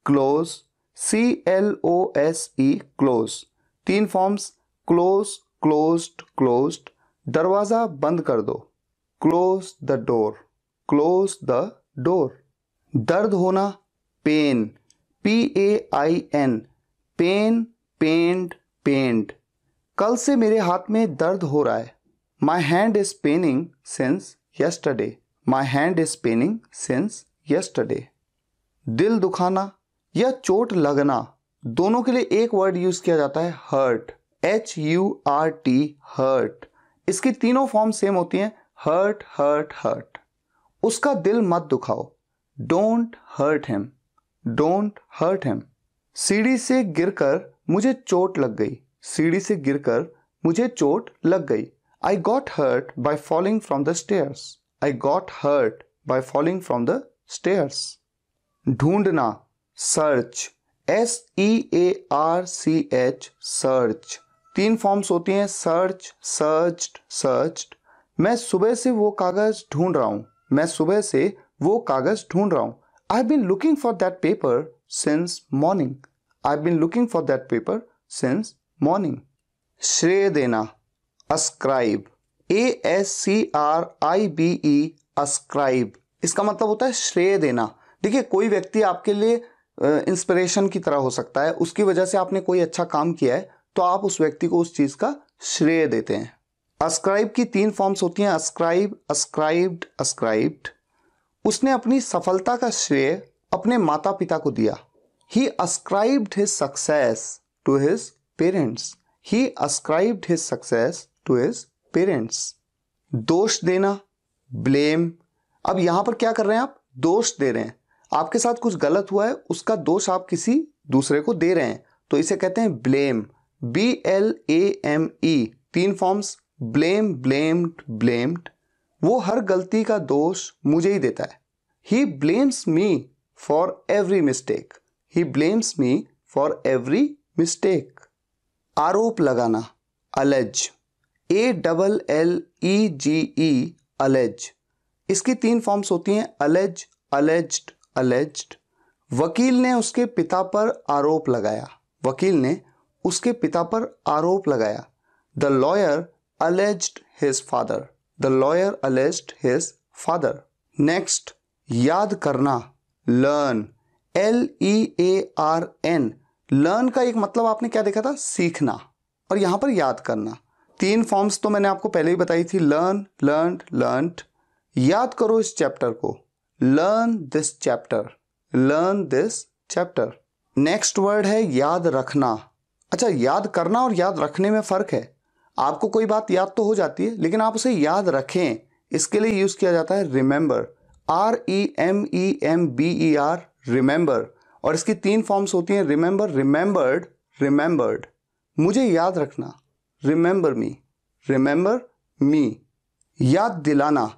close C L O S E close तीन फॉर्म्स, क्लोज, क्लोज्ड क्लोज्ड, दरवाज़ा बंद कर दो। Close the door, close the door. दर्द होना, pain P A I N pain pained pained कल से मेरे हाथ में दर्द हो रहा है। My hand is paining since yesterday my hand is paining since yesterday दिल दुखाना या चोट लगना दोनों के लिए एक वर्ड यूज़ किया जाता है hurt H U R T hurt इसकी तीनों फॉर्म सेम होती हैं. हर्ट हर्ट हर्ट उसका दिल मत दुखाओ. Don't hurt him don't hurt him सीढ़ी से गिरकर मुझे चोट लग गई. सीढ़ी से गिरकर मुझे चोट लग गई. I got hurt by falling from the stairs I got hurt by falling from the stairs ढूंढना search S E A R C H search तीन फॉर्म्स होती हैं सर्च सर्च्ड सर्च्ड मैं सुबह से वो कागज़ ढूंढ रहा हूँ। मैं सुबह से वो कागज़ ढूंढ रहा हूँ। I been looking for that paper since morning I been looking for that paper since morning श्रेय देना। Ascribe A S C R I B E ascribe इसका मतलब होता है श्रेय देना। देखिए, कोई व्यक्ति आपके लिए इंस्पिरेशन की तरह हो सकता है। उसकी वजह से आपने कोई अच्छा काम किया है तो आप उस व्यक्ति को उस चीज़ का श्रेय देते हैं। अस्क्राइब की तीन फॉर्म्स होती हैं अस्क्राइब अस्क्राइब्ड अस्क्राइब्ड उसने अपनी सफलता का श्रेय अपने माता पिता को दिया। He ascribed his success to his parents he ascribed his success to his parents दोष देना ब्लेम अब यहाँ पर क्या कर रहे हैं आप? दोष दे रहे हैं। आपके साथ कुछ गलत हुआ है, उसका दोष आप किसी दूसरे को दे रहे हैं। तो इसे कहते हैं blame. B L A M E तीन फॉर्म्स ब्लेम, ब्लेम्ड ब्लेम्ड। वो हर गलती का दोष मुझे ही देता है। He blames me for every mistake he blames me for every mistake आरोप लगाना। Allege A double L E G E allege इसकी तीन फॉर्म्स होती हैं। अलेज अलेज्ड अलेज्ड वकील ने उसके पिता पर आरोप लगाया। वकील ने उसके पिता पर आरोप लगाया। The lawyer alleged his father the lawyer alleged his father next याद करना। Learn L E A R N learn का एक मतलब आपने क्या देखा था? सीखना और यहाँ पर याद करना। तीन फॉर्म्स तो मैंने आपको पहले ही बताई थी। लर्न लर्न लर्न याद करो इस चैप्टर को। Learn this chapter learn this chapter next word है याद रखना। अच्छा याद करना और याद रखने में फ़र्क है। आपको कोई बात याद तो हो जाती है, लेकिन आप उसे याद रखें। इसके लिए यूज़ किया जाता है remember R E M E M B E R remember और इसकी तीन फॉर्म्स होती हैं रिमेंबर रिमेंबर्ड रिमेंबर्ड मुझे याद रखना। रिमेंबर मी रिमेंबर मी याद दिलाना।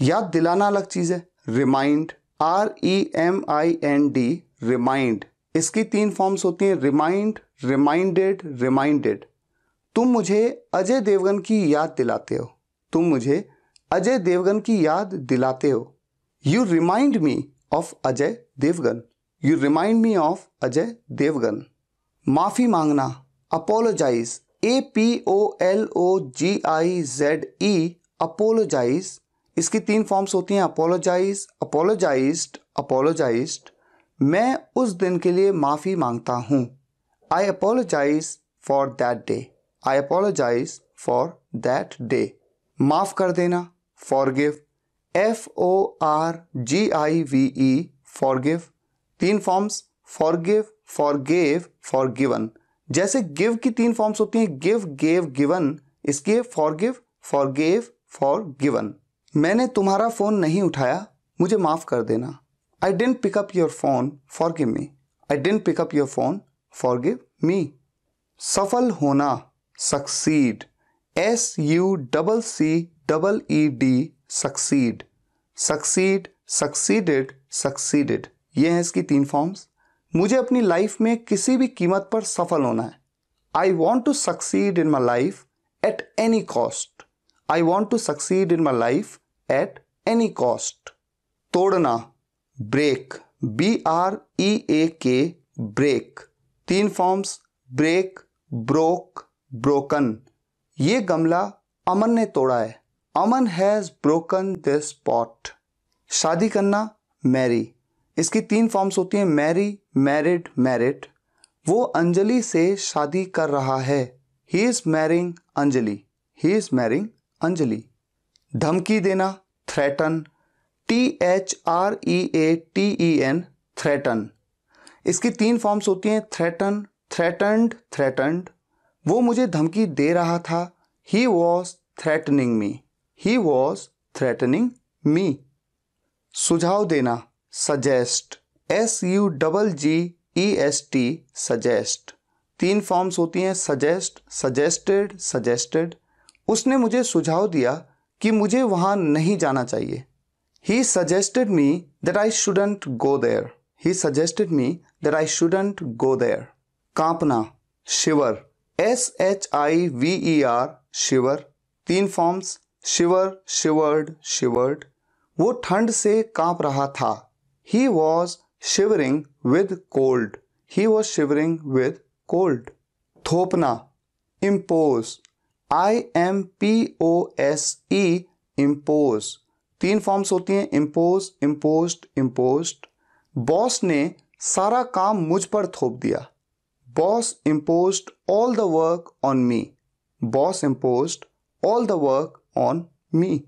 याद दिलाना अलग चीज़ है। Remind R E M I N D remind इसकी तीन फॉर्म्स होती हैं रिमाइंड रिमाइंडेड रिमाइंडेड तुम मुझे अजय देवगन की याद दिलाते हो। तुम मुझे अजय देवगन की याद दिलाते हो। You remind me of Ajay Devgan. You remind me of Ajay Devgan. माफ़ी मांगना apologize A P O L O G I Z E apologize इसकी तीन फॉर्म्स होती हैं अपोलोजाइज अपोलोजाइज्ड अपोलोजाइज्ड मैं उस दिन के लिए माफ़ी माँगता हूँ। I apologize for that day I apologize for that day माफ़ कर देना। Forgive F O R G I V E forgive तीन forms forgive forgave forgiven जैसे गिव की तीन फॉर्म्स होती हैं गिव गेव गिवन इसके फॉरगिव फॉरगेव फॉर गिवन मैंने तुम्हारा फ़ोन नहीं उठाया, मुझे माफ़ कर देना। I didn't pick up your phone forgive me I didn't pick up your phone forgive me सफल होना succeed S U double C double E D succeed succeed succeeded succeeded. ये हैं इसकी तीन फॉर्म्स मुझे अपनी लाइफ में किसी भी कीमत पर सफल होना है। I want to succeed in my life at any cost I want to succeed in my life at any cost तोड़ना. Break B R E A K break तीन फॉर्म्स ब्रेक ब्रोक ब्रोकन ये गमला अमन ने तोड़ा है. Aman has broken this pot शादी करना. Mary इसकी तीन फॉर्म्स होती हैं. मैरी मैरिड मैरिड वो अंजलि से शादी कर रहा है. He is marrying Anjali. He is marrying Anjali. धमकी देना. Threaten T H R E A T E N threaten इसकी तीन फॉर्म्स होती हैं थ्रेटन थ्रेटन्ड थ्रेटन्ड वो मुझे धमकी दे रहा था। He was threatening me he was threatening me सुझाव देना suggest S U double G E S T suggest तीन फॉर्म्स होती हैं सजेस्ट सजेस्टेड सजेस्टेड उसने मुझे सुझाव दिया कि मुझे वहाँ नहीं जाना चाहिए। He suggested me that I shouldn't go there he suggested me that I shouldn't go there कांपना shiver S H I V E R shiver तीन फॉर्म्स शिवर शिवर्ड शिवर्ड वो ठंड से काँप रहा था। He was shivering with cold he was shivering with cold थोपना impose I M P O S E impose तीन forms होती हैं इम्पोज इम्पोज इम्पोज बॉस ने सारा काम मुझ पर थोप दिया। Boss impose all the work on me boss impose all the work on me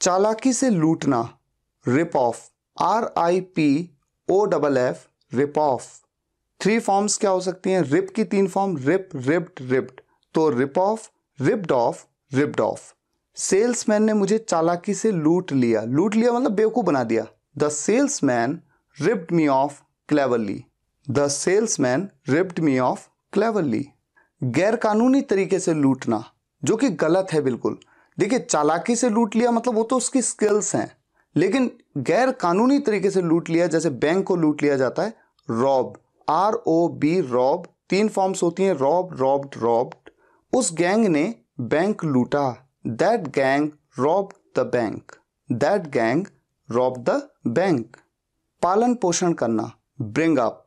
चालाकी से लूटना। Rip off R I P O double F rip off three forms क्या हो सकती हैं? रिप की तीन फॉर्म रिप रिप्ड रिप्ड तो rip off ripped off ripped off salesman ने मुझे चालाकी से लूट लिया। लूट लिया मतलब बेवकूफ़ बना दिया। The salesman ripped me off cleverly the salesman ripped me off cleverly गैर कानूनी तरीके से लूटना, जो कि गलत है बिल्कुल। देखिए, चालाकी से लूट लिया मतलब वो तो उसकी स्किल्स हैं, लेकिन गैर कानूनी तरीके से लूट लिया, जैसे बैंक को लूट लिया जाता है rob R O B rob तीन फॉर्म्स होती हैं रॉब रॉब्ड रॉब्ड उस गैंग ने बैंक लूटा। That gang rob the bank that gang rob the bank पालन पोषण करना। ब्रिंग अप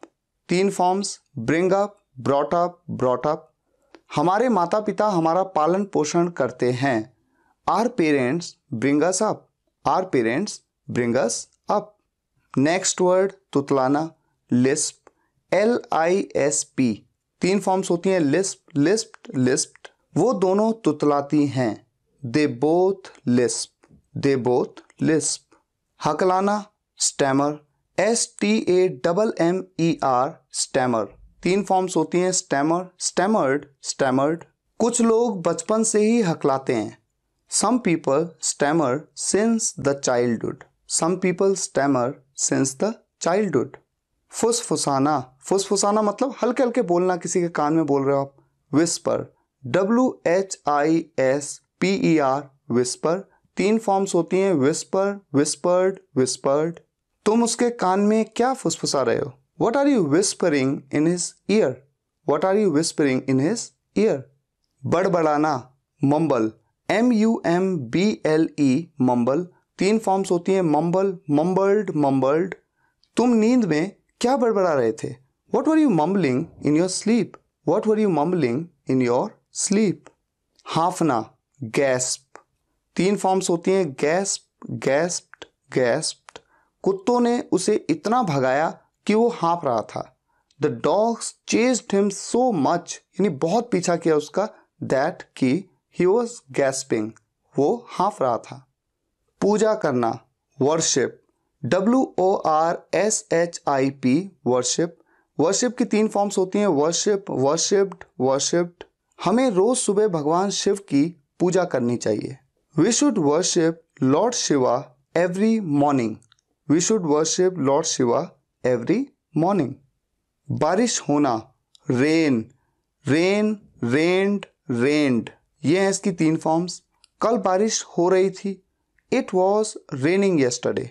तीन forms bring up brought up brought up हमारे माता पिता हमारा पालन पोषण करते हैं। Our parents bring us up our parents bring us up next word तुतलाना। Lisp L I S P तीन फॉर्म्स होती हैं लिस्प लिस्प लिस्प वो दोनों तुतलाती हैं। They both lisp they both lisp हकलाना stammer S T A double M E R stammer तीन forms होती हैं स्टैमर स्टैमर्ड स्टैमर्ड कुछ लोग बचपन से ही हकलाते हैं। Some people stammer since the childhood some people stammer since the childhood फुसफुसाना। फुसफुसाना मतलब हल्के हल्के बोलना किसी के कान में बोल रहे हो आप। Whisper W H I S P E R whisper तीन फॉर्म्स होती हैं। विस्पर विस्पर्ड विस्पर्ड तुम उसके कान में क्या फुसफुसा रहे हो? What are you whispering in his ear what are you whispering in his ear बड़बड़ाना। Mumble M U M B L E mumble तीन फॉर्म्स होती हैं। मम्बल मम्बल्ड मम्बल्ड तुम नींद में क्या बड़बड़ा रहे थे? What were you mumbling in your sleep what were you mumbling in your sleep हाफना gasp तीन फॉर्म्स होती हैं गैस्प गैस्प्ड गैस्प कुत्तों ने उसे इतना भगाया कि वो हाँप रहा था। The dogs chased him so much यानी बहुत पीछा किया उसका दैट कि ही वॉज़ गैस्पिंग वो हाँफ रहा था। पूजा करना worship W O R S H I P worship worship की तीन फॉर्म्स होती हैं. वर्शिप वर्शिप्ड वर्शिप्ड हमें रोज सुबह भगवान शिव की पूजा करनी चाहिए। We should worship lord Shiva every morning we should worship lord Shiva every morning बारिश होना रेन रेन रेंड रेंड ये हैं इसकी तीन फॉर्म्स कल बारिश हो रही थी. इट वॉज़ रेनिंग यस्टरडे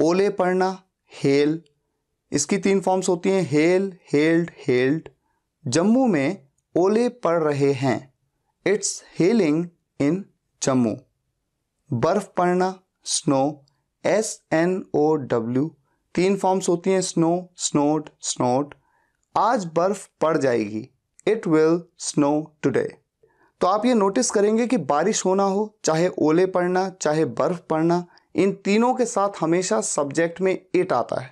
ओले पड़ना, हेल। इसकी तीन फॉर्म्स होती हैं, हेल, हेल्ड हेल्ड। जम्मू में ओले पड़ रहे हैं। It's hailing in Jammu. बर्फ़ पड़ना, snow. S N O W तीन फॉर्म्स होती हैं, स्नो, स्नोड स्नोड। आज बर्फ़ पड़ जाएगी। इट विल स्नो टुडे तो आप ये नोटिस करेंगे कि बारिश होना हो, चाहे ओले पड़ना, चाहे बर्फ़ पड़ना इन तीनों के साथ हमेशा सब्जेक्ट में इट आता है।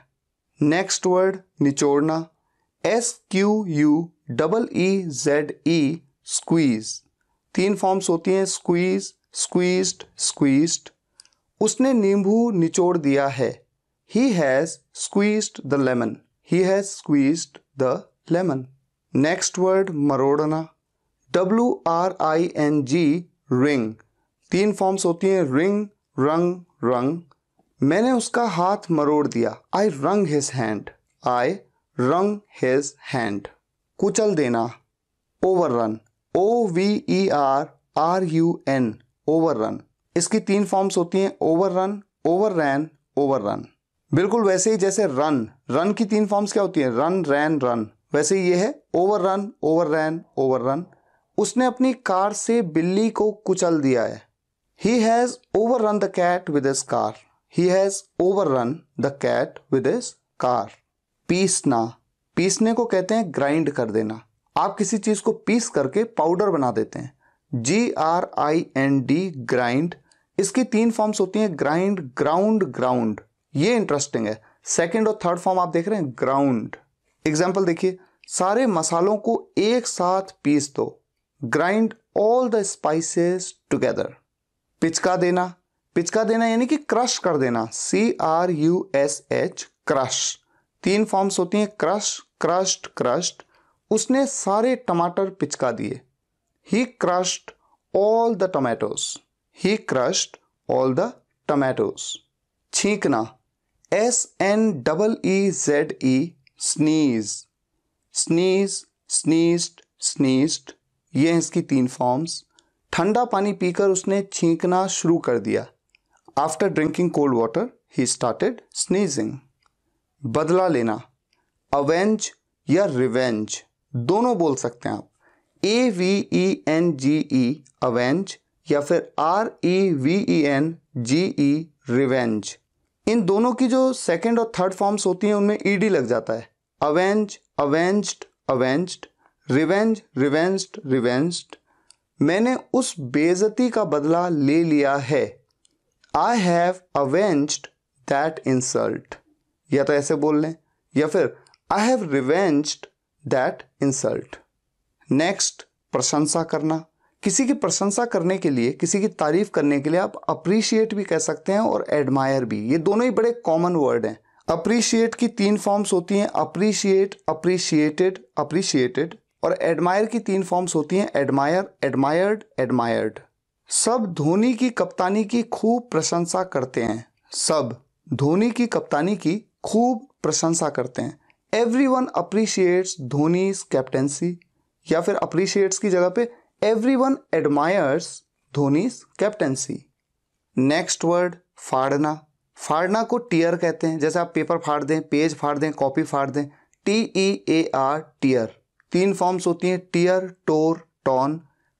Next word निचोड़ना। S Q U double E Z E squeeze तीन फॉर्म्स होती हैं स्क्वीज स्क्वीज्ड स्क्वीज्ड उसने नींबू निचोड़ दिया है। He has squeezed the lemon he has squeezed the lemon next word मरोड़ना। W R I N G wring तीन forms होती हैं रिंग रंग रंग, मैंने उसका हाथ मरोड़ दिया। आई रंग हिज हैंड आई रंग हिज हैंड कुचल देना। Overrun O V E R R U N overrun इसकी तीन फॉर्म्स होती हैं। ओवर रन ओवर रैन ओवर रन बिल्कुल वैसे ही जैसे रन रन की तीन फॉर्म्स क्या होती हैं? रन रैन रन वैसे ही ये है। Over run over ran over run उसने अपनी कार से बिल्ली को कुचल दिया है। Over run the cat with his car he has over run the cat with his car पीसना। पीसने को कहते हैं ग्राइंड कर देना। आप किसी चीज़ को पीस करके पाउडर बना देते हैं। G R I N D grind इसकी तीन फॉर्म्स होती हैं ग्राइंड ग्राउंड ग्राउंड ये इंटरेस्टिंग है। सेकंड और थर्ड फॉर्म आप देख रहे हैं ग्राउंड एग्ज़ाम्पल देखिए। सारे मसालों को एक साथ पीस दो। Grind all the spices together पिचका देना। पिचका देना यानी कि क्रश कर देना। C R U S H crush. तीन फॉर्म्स होती हैं, क्रश, क्रश्ड क्रश्ड। उसने सारे टमाटर पिचका दिए। He crushed all the tomatoes he crushed all the tomatoes छींकना। S N double E Z E sneeze sneeze sneezed sneezed ये हैं इसकी तीन फॉर्म्स। ठंडा पानी पीकर उसने छींकना शुरू कर दिया। After drinking cold water he started sneezing बदला लेना। अवेंज या रिवेंज दोनों बोल सकते हैं आप। A V E N G E avenge या फिर R E V E N G E revenge इन दोनों की जो सेकेंड और थर्ड फॉर्म्स होती हैं, उनमें ईडी लग जाता है। Avenge avenged avenged revenge revenged revenged मैंने उस बेजती का बदला ले लिया है। I have avenged that insult या तो ऐसे बोल लें, या फिर I have revenged that insult next प्रशंसा करना। किसी की प्रशंसा करने के लिए, किसी की तारीफ़ करने के लिए आप अप्रिशिएट भी कह सकते हैं और एडमायर भी। ये दोनों ही बड़े कॉमन वर्ड हैं। अप्रिशिएट की तीन फॉर्म्स होती हैं। अप्रिशिएट अप्रिशिएटेड अप्रिशिएटेड और एडमायर की तीन फॉर्म्स होती हैं एडमायर एडमायर्ड एडमायर्ड सब धोनी की कप्तानी की खूब प्रशंसा करते हैं। सब धोनी की कप्तानी की खूब प्रशंसा करते हैं। Every one appreciates Dhoni captaincy या फिर अप्रिशिएट्स की जगह पे everyone admires Dhoni's captaincy next word फाड़ना. फाड़ना को टीयर कहते हैं। जैसे आप पेपर फाड़ दें पेज फाड़ दें कॉपी फाड़ दें T E A R tear तीन फॉर्म्स होती हैं, टीयर, टोर, टॉन।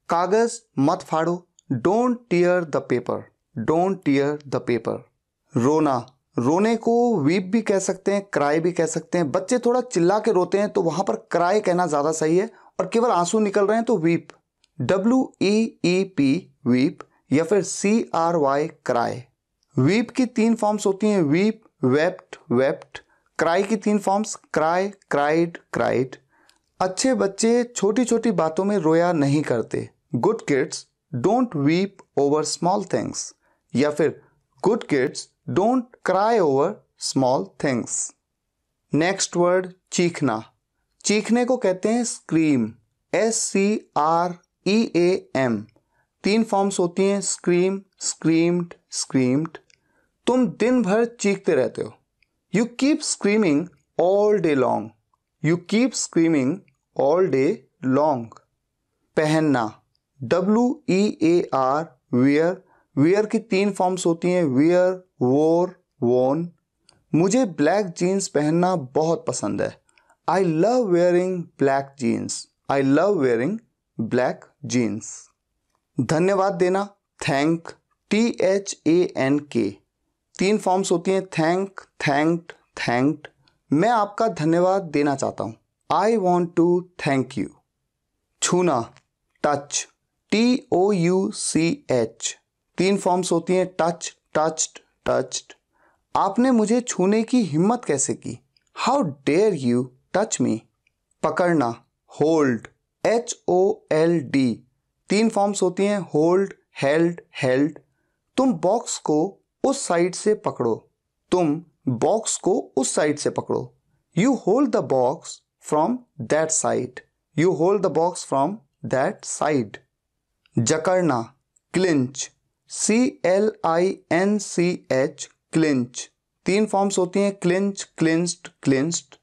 कागज़ मत फाड़ो। Don't tear the paper. Don't tear the paper. रोना। रोने को वीप भी कह सकते हैं, क्राई भी कह सकते हैं। बच्चे थोड़ा चिल्ला के रोते हैं तो वहाँ पर क्राई कहना ज़्यादा सही है, और केवल आँसू निकल रहे हैं तो weep. W E E P weep, या फिर C R Y cry. Weep की तीन फॉर्म्स होती हैं, वीप, वेप्ट वेप्ट। क्राई की तीन फॉर्म्स, क्राई, क्राइड क्राइड। अच्छे बच्चे छोटी छोटी बातों में रोया नहीं करते। Good kids don't weep over small things या फिर good kids don't cry over small things next word चीखना। चीखने को कहते हैं scream S C R E A M तीन फॉर्म्स होती हैं स्क्रीम स्क्रीम्ड स्क्रीम्ड तुम दिन भर चीखते रहते हो। You keep screaming all day long you keep screaming all day long पहनना। W E A R wear wear की तीन फॉर्म्स होती हैं वियर वोर वोन मुझे ब्लैक जीन्स पहनना बहुत पसंद है। I love wearing black jeans I love wearing black jeans धन्यवाद देना। Thank T H A N K तीन फॉर्म्स होती हैं थैंक थैंक्ड थैंक्ड मैं आपका धन्यवाद देना चाहता हूँ। I want to thank you छूना touch T O U C H तीन फॉर्म्स होती हैं टच टच्ड टच्ड आपने मुझे छूने की हिम्मत कैसे की? How dare you touch me पकड़ना hold H O L D तीन फॉर्म्स होती हैं होल्ड हेल्ड हेल्ड तुम बॉक्स को उस साइड से पकड़ो. तुम बॉक्स को उस साइड से पकड़ो. You hold the box from that side you hold the box from that side जकड़ना clinch C L I N C H clinch तीन फॉर्म्स होती हैं क्लिंच क्लिंस्ड क्लिंस्ड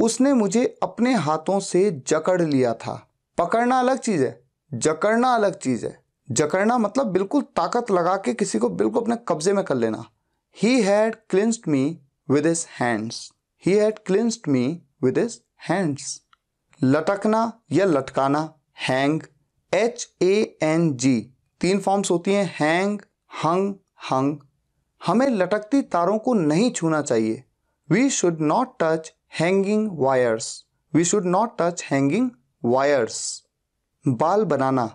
उसने मुझे अपने हाथों से जकड़ लिया था। पकड़ना अलग चीज़ है। जकड़ना अलग चीज़ है। जकड़ना मतलब बिल्कुल ताकत लगा के किसी को बिल्कुल अपने कब्जे में कर लेना। He had clinched me with his hands he had clinched me with his hands, लटकना या लटकाना, hang H A N G तीन फॉर्म्स होती हैं, हैंग, हंग हंग। हमें लटकती तारों को नहीं छूना चाहिए। We should not touch hanging wires we should not touch hanging wires बाल बनाना,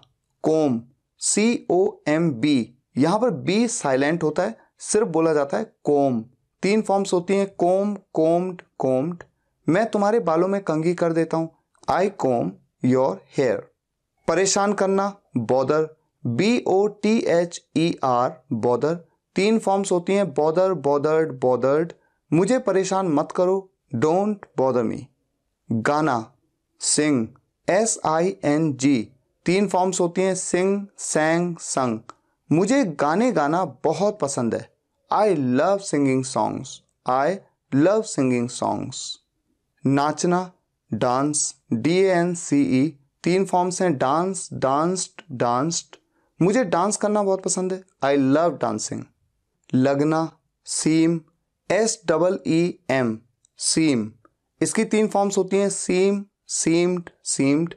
कोम सी ओ एम बी यहाँ पर बी साइलेंट होता है, सिर्फ़ बोला जाता है कोम। तीन फॉर्म्स होती हैं, कोम, कोम्ड कोम्ड। मैं तुम्हारे बालों में कंगी कर देता हूँ। आई कोम योर हेयर परेशान करना bother B O T H E R bother तीन फॉर्म्स होती हैं बॉदर बॉदर्ड बॉदर्ड मुझे परेशान मत करो डोंट बॉदर मी गाना sing S I N G तीन फॉर्म्स होती हैं सिंग सैंग संग मुझे गाने गाना बहुत पसंद है। I love singing songs I love singing songs नाचना, dance D N C E तीन फॉर्म्स हैं, डांस, डांस्ड डांस्ड। मुझे डांस करना बहुत पसंद है। आई लव डांसिंग लगना seem S double E M seem इसकी तीन फॉर्म्स होती हैं सीम सीम्ड सीम्ड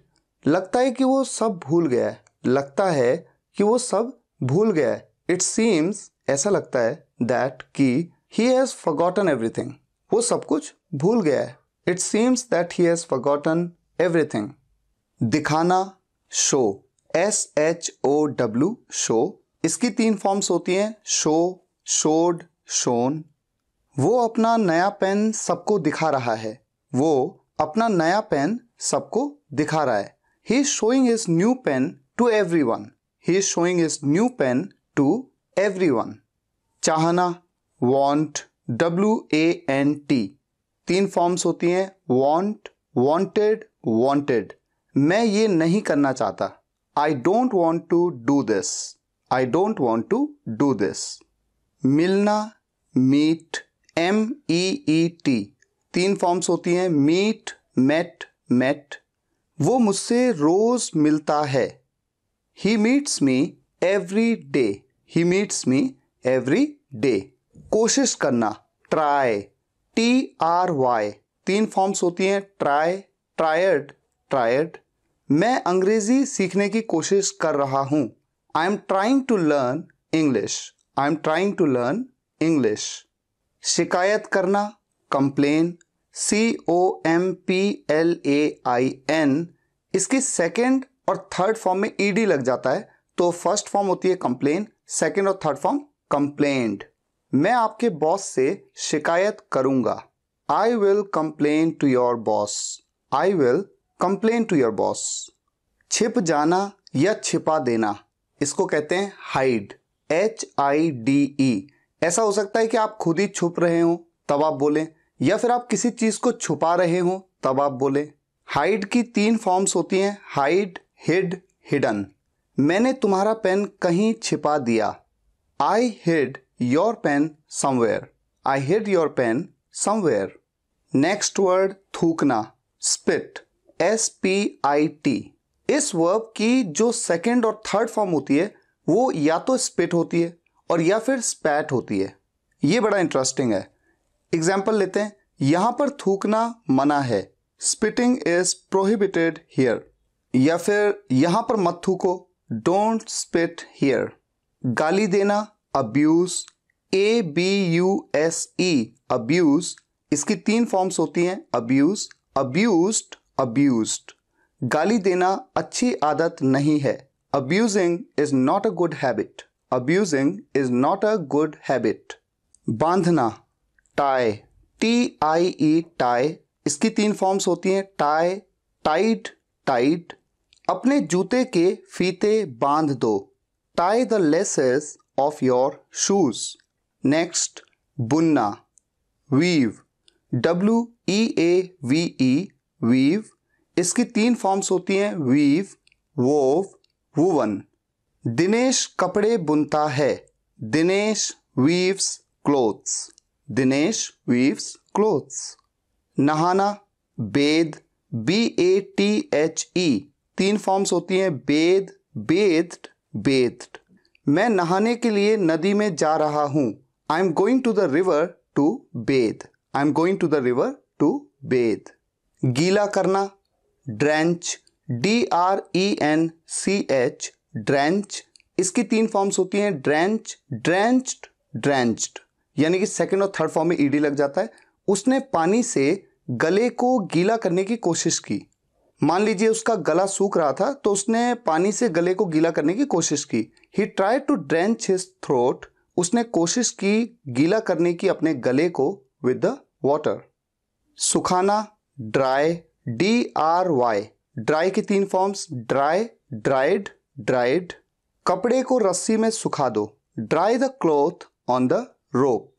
लगता है कि वो सब भूल गया है। लगता है कि वो सब भूल गया है। इट सीम्स ऐसा लगता है दैट कि ही हैज़ फॉरगॉटन एवरीथिंग वो सब कुछ भूल गया है। It seems that he has forgotten everything दिखाना show S H O W show इसकी तीन फॉर्म्स होती हैं. शो शोड शोन वो अपना नया पेन सबको दिखा रहा है. वो अपना नया पेन सबको दिखा रहा है. He is showing his new pen to every one he is showing his new pen to every one चाहना want W A N T तीन फॉर्म्स होती हैं वॉन्ट वॉन्टेड वॉन्टेड मैं ये नहीं करना चाहता। I don't want to do this I don't want to do this मिलना meet M E E T तीन फॉर्म्स होती हैं मीट मेट मेट वो मुझसे रोज मिलता है। He meets me every day he meets me every day कोशिश करना ट्राई टी आर वाई तीन फॉर्म्स होती हैं ट्राई ट्रायड ट्रायड मैं अंग्रेज़ी सीखने की कोशिश कर रहा हूँ। I am trying to learn English I am trying to learn English शिकायत करना complain C O M P L A I N इसकी सेकेंड और थर्ड फॉर्म में ईडी लग जाता है तो फ़र्स्ट फॉर्म होती है कंप्लेन सेकेंड और थर्ड फॉर्म कंप्लेंड मैं आपके बॉस से शिकायत करूँगा। I will complain to your boss I will complain to your boss छिप जाना या छिपा देना। इसको कहते हैं hide H I D E ऐसा हो सकता है कि आप खुद ही छुप रहे हो, तब आप बोले, या फिर आप किसी चीज़ को छुपा रहे हो, तब आप बोले हाइड की तीन फॉर्म्स होती हैं हाइड हिड हिडन मैंने तुम्हारा पेन कहीं छिपा दिया। I hid your pen somewhere I hid your pen somewhere next word थूकना spit S P I T इस वर्ब की जो सेकेंड और थर्ड फॉर्म होती है, वो या तो स्पिट होती है और या फिर स्पैट होती है। ये बड़ा इंटरेस्टिंग है। एग्ज़ाम्पल लेते हैं। यहाँ पर थूकना मना है। स्पिटिंग इज़ प्रोहिबिटेड हियर या फिर यहाँ पर मत थूको। डोंट स्पिट हियर गाली देना abuse A B U S E abuse इसकी तीन फॉर्म्स होती हैं अब्यूज अब्यूज अब्यूज्ड गाली देना अच्छी आदत नहीं है। Abusing is not a good habit abusing is not a good habit बांधना tie T I E tie इसकी तीन फॉर्म्स होती हैं टाई टाइट टाइट अपने जूते के फीते बाँध दो। Tie the laces of your shoes next बुनना weave W E A V E weave इसकी तीन फॉर्म्स होती हैं वीव वोव वुवन दिनेश कपड़े बुनता है। Dinesh weaves clothes Dinesh weaves clothes नहाना bathe B A T H E तीन फॉर्म्स होती हैं बेद बेद्ड बेद्ड मैं नहाने के लिए नदी में जा रहा हूँ। I am going to the river to bathe I am going to the river to bathe गीला करना। Drench D R E N C H drench इसकी तीन फॉर्म्स होती हैं। ड्रेंच ड्रेंच्ड ड्रेंच्ड यानी कि सेकेंड और थर्ड फॉर्म में ईडी लग जाता है। उसने पानी से गले को गीला करने की कोशिश की। मान लीजिए उसका गला सूख रहा था तो उसने पानी से गले को गीला करने की कोशिश की। He try to drench his throat उसने कोशिश की गीला करने की अपने गले को विद द वाटर सुखाना dry D R Y dry की तीन फॉर्म्स ड्राई ड्राइड ड्राइड कपड़े को रस्सी में सुखा दो। Dry the cloth on the rope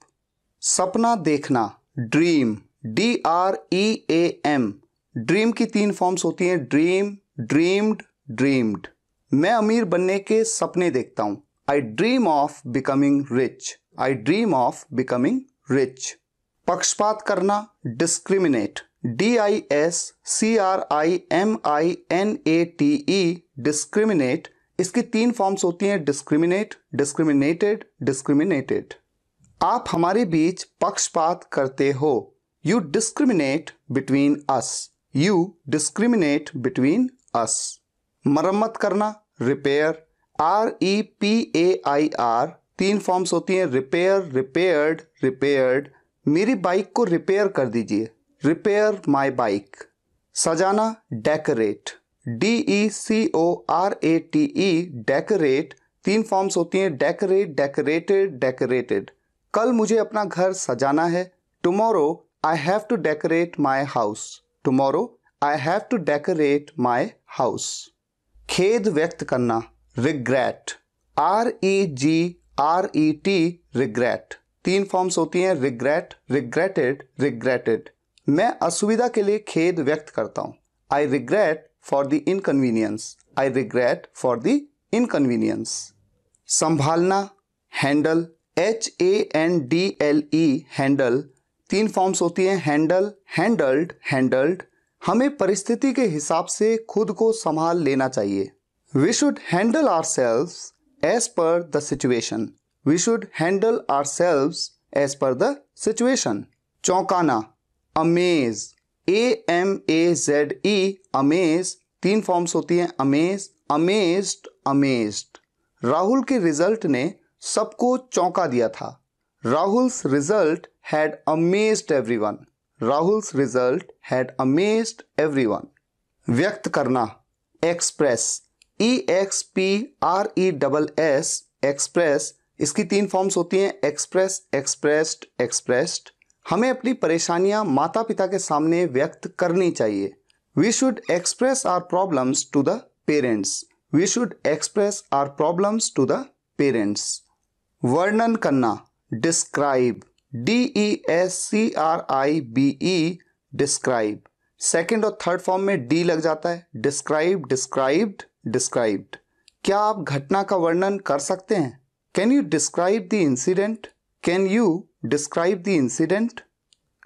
सपना देखना dream D R E M dream की तीन फॉर्म्स होती हैं ड्रीम ड्रीम्ड ड्रीम्ड मैं अमीर बनने के सपने देखता हूँ। I dream of becoming rich I dream of becoming rich पक्षपात करना discriminate D I S C R I M I N A T E discriminate इसकी तीन फॉर्म्स होती हैं डिस्क्रिमिनेट डिस्क्रिमिनेटेड डिस्क्रिमिनेटेड आप हमारे बीच पक्षपात करते हो। You discriminate between us you discriminate between us मरम्मत करना repair R E P A I R तीन फॉर्म्स होती हैं रिपेयर रिपेयर्ड रिपेयर्ड मेरी बाइक को रिपेयर कर दीजिए। रिपेयर माई बाइक सजाना decorate D E C O R A T E decorate तीन फॉर्म्स होती हैं डेकोरेट डेकोरेटेड डेकोरेटेड कल मुझे अपना घर सजाना है। Tomorrow I have to decorate my house tomorrow I have to decorate my house खेद व्यक्त करना regret R E G R E T regret तीन फॉर्म्स होती हैं रिग्रेट रिग्रेटेड रिग्रेटेड मैं असुविधा के लिए खेद व्यक्त करता हूँ। I regret for the inconvenience I regret for the inconvenience संभालना handle H A N D L E handle तीन फॉर्म्स होती हैं हैंडल हैंडल्ड हैंडल्ड हमें परिस्थिति के हिसाब से खुद को संभाल लेना चाहिए। We should handle ourselves as per the situation we should handle ourselves as per the situation चौंकाना amaze A M A Z E amaze तीन फॉर्म्स होती हैं अमेज अमेज्ड अमेज्ड राहुल के रिज़ल्ट ने सबको चौंका दिया था। Rahul's result had amazed everyone Rahul's result had amazed everyone व्यक्त करना express E X P R E double S इसकी तीन फॉर्म्स होती हैं. एक्सप्रेस एक्सप्रेस्ड एक्सप्रेस्ड हमें अपनी परेशानियाँ माता पिता के सामने व्यक्त करनी चाहिए. We should express our problems to the parents we should express our problems to the parents वर्णन करना describe D E S C R I B E describe second और थर्ड फॉर्म में डी लग जाता है. डिस्क्राइब डिस्क्राइब्ड डिस्क्राइब्ड क्या आप घटना का वर्णन कर सकते हैं? Can you describe the incident can you describe the incident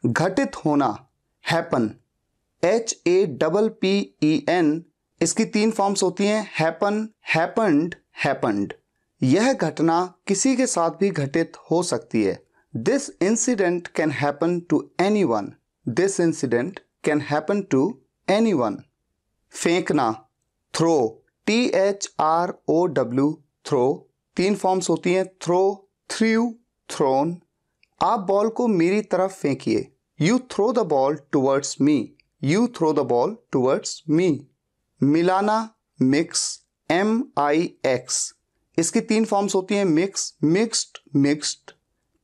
घटित होना happen H A double P E N इसकी तीन फॉर्म्स होती हैं. हैपन हैपन्ड हैपन्ड यह घटना किसी के साथ भी घटित हो सकती है. This incident can happen to anyone this incident can happen to anyone फेंकना throw T H R O W throw तीन फॉर्म्स होती हैं. थ्रो थ्रू थ्रोन आप बॉल को मेरी तरफ़ फेंकिए. You throw the ball towards me you throw the ball towards me मिलाना. Mix M आई x इसकी तीन फॉर्म्स होती हैं. मिक्स मिक्स्ड मिक्स्ड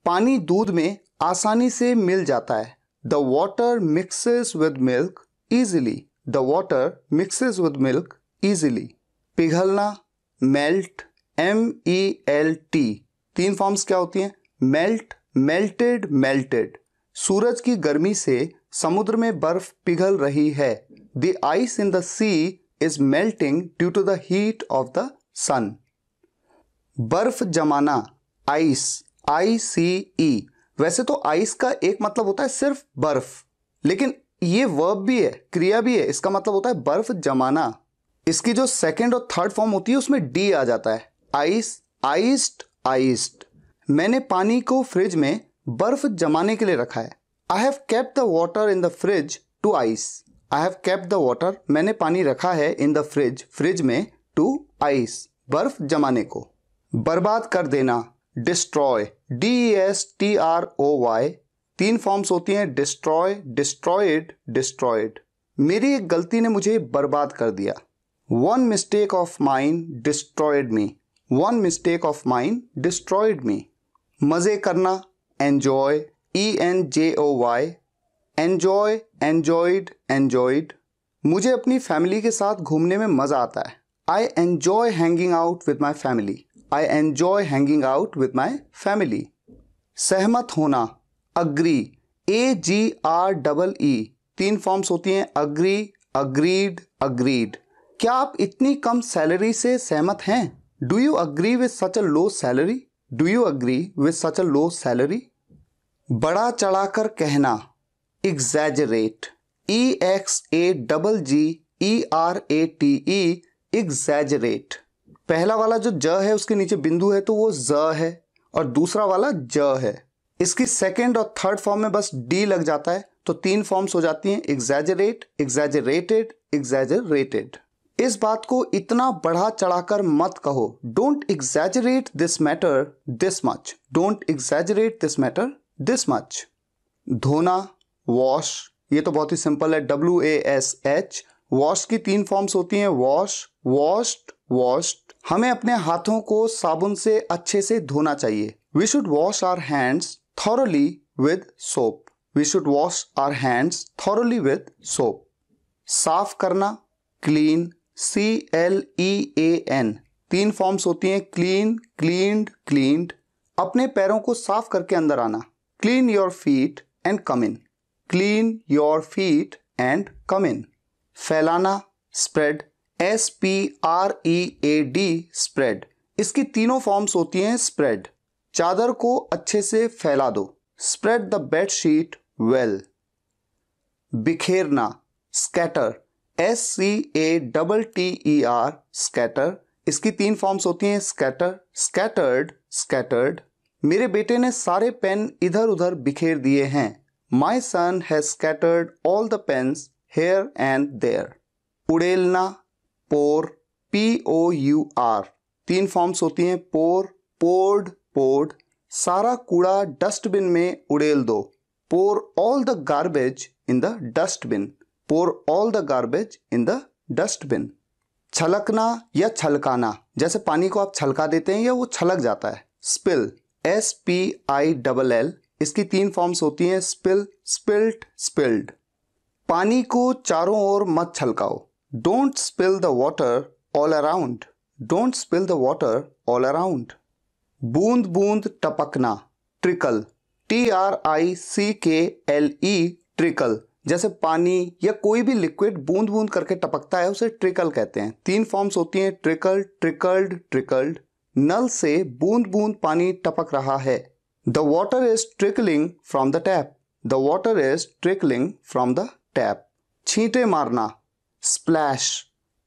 पानी दूध में आसानी से मिल जाता है। The water mixes with milk easily the water mixes with milk easily पिघलना melt M E L T तीन फॉर्म्स क्या होती हैं? मेल्ट मेल्टेड मेल्टेड सूरज की गर्मी से समुद्र में बर्फ़ पिघल रही है। The ice in the sea is melting due to the heat of the sun बर्फ़ जमाना आइस आई सी ई वैसे तो आइस का एक मतलब होता है सिर्फ़ बर्फ़। लेकिन ये वर्ब भी है, क्रिया भी है, इसका मतलब होता है बर्फ़ जमाना। इसकी जो सेकेंड और थर्ड फॉर्म होती है, उसमें डी आ जाता है। आइस आइस्ड आइस्ड मैंने पानी को फ्रिज में बर्फ़ जमाने के लिए रखा है। I have kept the water in the fridge to ice I have kept the water मैंने पानी रखा है इन द फ्रिज फ्रिज में टू आइस बर्फ़ जमाने को। बर्बाद कर देना। Destroy D S T R O Y तीन फॉर्म्स होती हैं डिस्ट्रॉय डिस्ट्रॉयड डिस्ट्रॉयड मेरी एक गलती ने मुझे बर्बाद कर दिया। One mistake of mind destroyed me one mistake of mind destroyed me मज़े करना enjoy E N J O Y enjoy enjoyed enjoyed मुझे अपनी फैमिली के साथ घूमने में मज़ा आता है। I enjoy hanging out with my family I enjoy hanging out with my family सहमत होना agree A G R double E तीन फॉर्म्स होती हैं अग्री अग्रीड अग्रीड क्या आप इतनी कम सैलरी से सहमत हैं? Do you agree with such a low salary do you agree with such a low salary बड़ा चढ़ाकर कहना exaggerate E X A double G E R A T E exaggerate पहला वाला जो ज है, उसके नीचे बिंदु है तो वो ज है और दूसरा वाला ज है। इसकी सेकेंड और थर्ड फॉर्म में बस डी लग जाता है तो तीन फॉर्म्स हो जाती हैं एग्जैजरेट एग्जैजरेटेड एग्जैजरेटेड इस बात को इतना बढ़ा चढ़ाकर मत कहो don't exaggerate this matter this much don't exaggerate this matter this much धोना वॉश ये तो बहुत ही सिंपल है W A S H wash की तीन फॉर्म्स होती हैं वॉश वॉश्ड वॉश्ड हमें अपने हाथों को साबुन से अच्छे से धोना चाहिए। We should wash our hands thoroughly with soap we should wash our hands thoroughly with soap साफ़ करना clean C L E A N तीन फॉर्म्स होती हैं क्लीन क्लीनड क्लीनड अपने पैरों को साफ़ करके अंदर आना। Clean your feet and come in clean your feet and come in फैलाना spread S P R E A D spread इसकी तीनों फॉर्म्स होती हैं स्प्रेड चादर को अच्छे से फैला दो। Spread the bed sheet well बिखेरना scatter S C A double T E R scatter इसकी तीन फॉर्म्स होती हैं स्कैटर स्कैटर्ड स्कैटर्ड मेरे बेटे ने सारे पेन इधर उधर बिखेर दिए हैं। My son has scattered all the pens here and there उड़ेलना pour P O U R तीन फॉर्म्स होती हैं, पोर, पोर्ड पोर्ड, सारा कूड़ा डस्टबिन में उड़ेल दो। Pour all the garbage in the dustbin pour all the garbage in the dustbin छलकना या छलकाना, जैसे पानी को आप छलका देते हैं या वो छलक जाता है। Spill S P I double L इसकी तीन फॉर्म्स होती हैं स्पिल स्पिल्ट स्पिल्ड पानी को चारों ओर मत छलकाओ। Don't spill the water all around don't spill the water all around बूंद बूंद टपकना trickle T R I C K L E trickle जैसे पानी या कोई भी लिक्विड बूंद बूंद करके टपकता है, उसे ट्रिकल कहते हैं। तीन फॉर्म्स होती हैं ट्रिकल ट्रिकल्ड ट्रिकल्ड नल से बूंद बूंद पानी टपक रहा है। The water is trickling from the tap the water is trickling from the tap छींटे मारना। Splash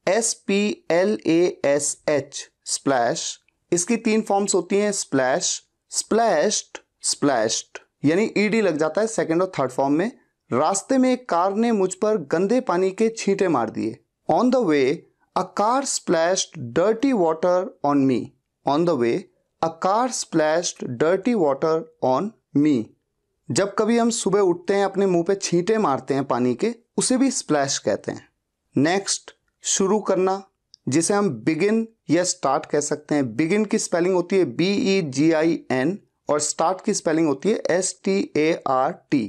S P L A S H splash इसकी तीन फॉर्म्स होती हैं स्प्लैश स्प्लैश्ड स्प्लैश्ड यानी ईडी लग जाता है सेकेंड और थर्ड फॉर्म में। रास्ते में एक कार ने मुझ पर गंदे पानी के छींटे मार दिए। On the way a car splashed dirty water on me on the way a car splashed dirty water on me जब कभी हम सुबह उठते हैं, अपने मुँह पे छींटे मारते हैं पानी के, उसे भी स्प्लैश कहते हैं। नेक्स्ट शुरू करना, जिसे हम बिगिन या स्टार्ट कह सकते हैं। बिगिन की स्पेलिंग होती है B E G I N और स्टार्ट की स्पेलिंग होती है S T A R T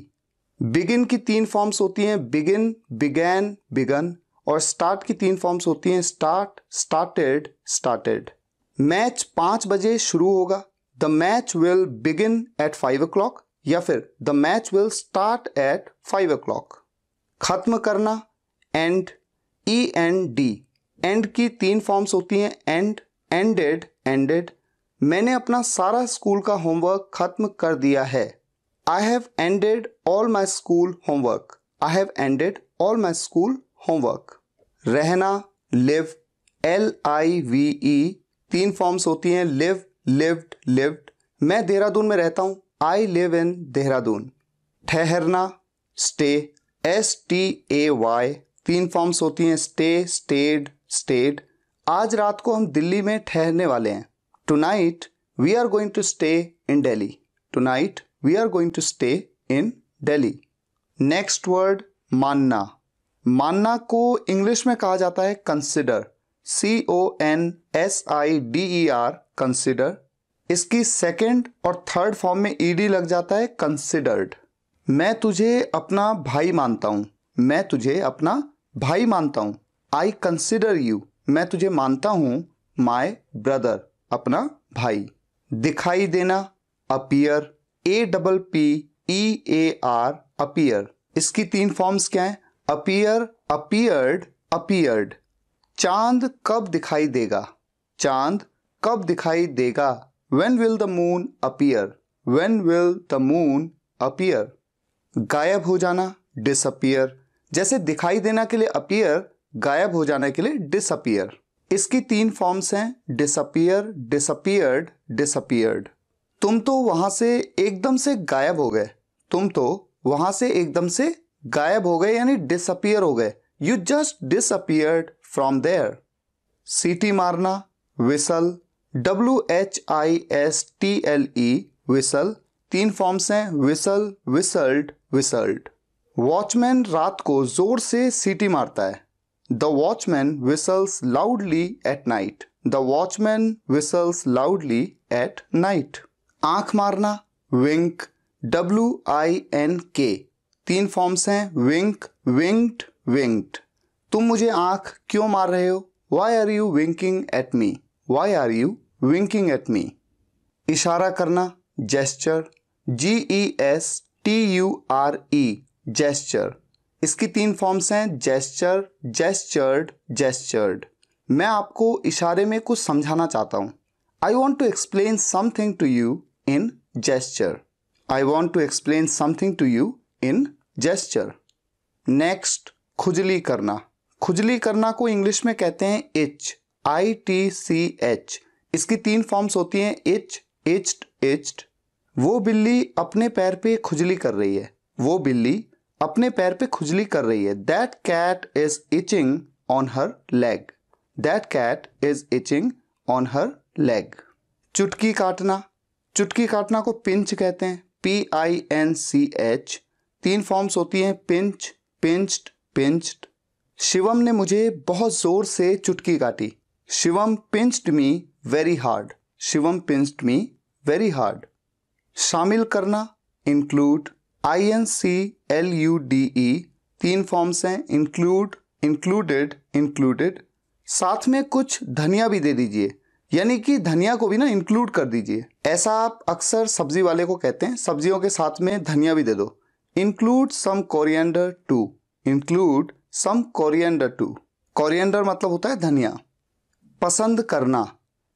begin की तीन फॉर्म्स होती हैं बिगिन बिगैन बिगन और स्टार्ट की तीन फॉर्म्स होती हैं स्टार्ट स्टार्टेड स्टार्टेड मैच पाँच बजे शुरू होगा। The match will begin at five o'clock या फिर the match will start at five o'clock खत्म करना end E N D end की तीन फॉर्म्स होती हैं एंड एंडेड एंडेड मैंने अपना सारा स्कूल का होमवर्क खत्म कर दिया है। I have ended all my school homework I have ended all my school homework रहना live L I V E तीन फॉर्म्स होती हैं लिव लिव्ड लिव्ड मैं देहरादून में रहता हूँ। I live in Dehradun. ठहरना stay S T A Y तीन फॉर्म्स होती हैं स्टे स्टेड स्टेड आज रात को हम दिल्ली में ठहरने वाले हैं। Tonight we are going to stay in Delhi tonight we are going to stay in Delhi next word मानना मानना को इंग्लिश में कहा जाता है consider C O N S I D E R consider इसकी सेकेंड और थर्ड फॉर्म में ई डी लग जाता है कंसिडर्ड मैं तुझे अपना भाई मानता हूँ। मैं तुझे अपना भाई मानता हूँ। आई कंसिडर यू मैं तुझे मानता हूँ माई ब्रदर अपना भाई। दिखाई देना appear A double P E A R appear इसकी तीन फॉर्म्स क्या है? अपियर अपियर्ड अपियर्ड चाँद कब दिखाई देगा? चाँद कब दिखाई देगा? When will the moon appear when will the moon appear गायब हो जाना डिसअपियर जैसे दिखाई देना के लिए अपियर गायब हो जाने के लिए डिसअपियर इसकी तीन फॉर्म्स हैं डिसअपियर डिसअपियर्ड डिसअपियर्ड तुम तो वहाँ से एकदम से गायब हो गए. तुम तो वहाँ से एकदम से गायब हो गए, यानी डिसअपियर हो गए. You just disappeared from there सीटी मारना whistle W H I S T L E whistle तीन फॉर्म्स हैं विसल विसल्ड विसल्ड वॉचमैन रात को ज़ोर से सीटी मारता है। The watchman whistles loudly at night the watchman whistles loudly at night आँख मारना विंक डब्ल्यू आई एन के तीन फॉर्म्स हैं विंक विंक्ड विंक्ड तुम मुझे आँख क्यों मार रहे हो? Why are you winking at me why are you winking at me इशारा करना gesture G E S T U R E gesture इसकी तीन फॉर्म्स हैं जेस्चर जेस्चर्ड जेस्चर्ड मैं आपको इशारे में कुछ समझाना चाहता हूँ। I want to explain something to you in gesture I want to explain something to you in gesture next खुजली करना। खुजली करना को इंग्लिश में कहते हैं itch I T C H इसकी तीन फॉर्म्स होती हैं इच इच्ड इच्ड वो बिल्ली अपने पैर पे खुजली कर रही है। वो बिल्ली अपने पैर पे खुजली कर रही है। That cat is itching on her leg that cat is itching on her leg चुटकी काटना। चुटकी काटना को पिंच कहते हैं। P I N C H तीन फॉर्म्स होती हैं। पिंच पिंच्ड पिंच्ड शिवम ने मुझे बहुत ज़ोर से चुटकी काटी। Shivam pinched me very hard Shivam pinched me very hard शामिल करना include I N C L U D E तीन फॉर्म्स हैं इंक्लूड इंक्लूडेड इंक्लूडेड साथ में कुछ धनिया भी दे दीजिए, यानी कि धनिया को भी ना इंक्लूड कर दीजिए। ऐसा आप अक्सर सब्ज़ी वाले को कहते हैं, सब्जियों के साथ में धनिया भी दे दो। Include some coriander too include some coriander too coriander मतलब होता है धनिया। पसंद करना।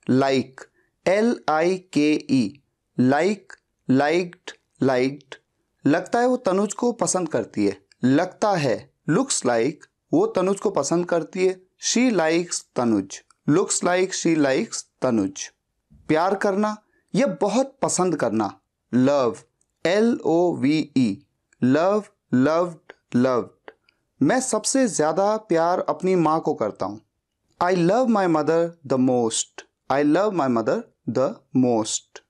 लाइक एल आई के ई लाइक लाइक्ड लाइक्ड लगता है वो तनुज को पसंद करती है। लगता है लुक्स लाइक वो तनुज को पसंद करती है। She likes Tanuj. Looks like she likes Tanuj. प्यार करना या बहुत पसंद करना। Love L O V E love loved loved मैं सबसे ज़्यादा प्यार अपनी माँ को करता हूँ। I love my mother the most I love my mother the most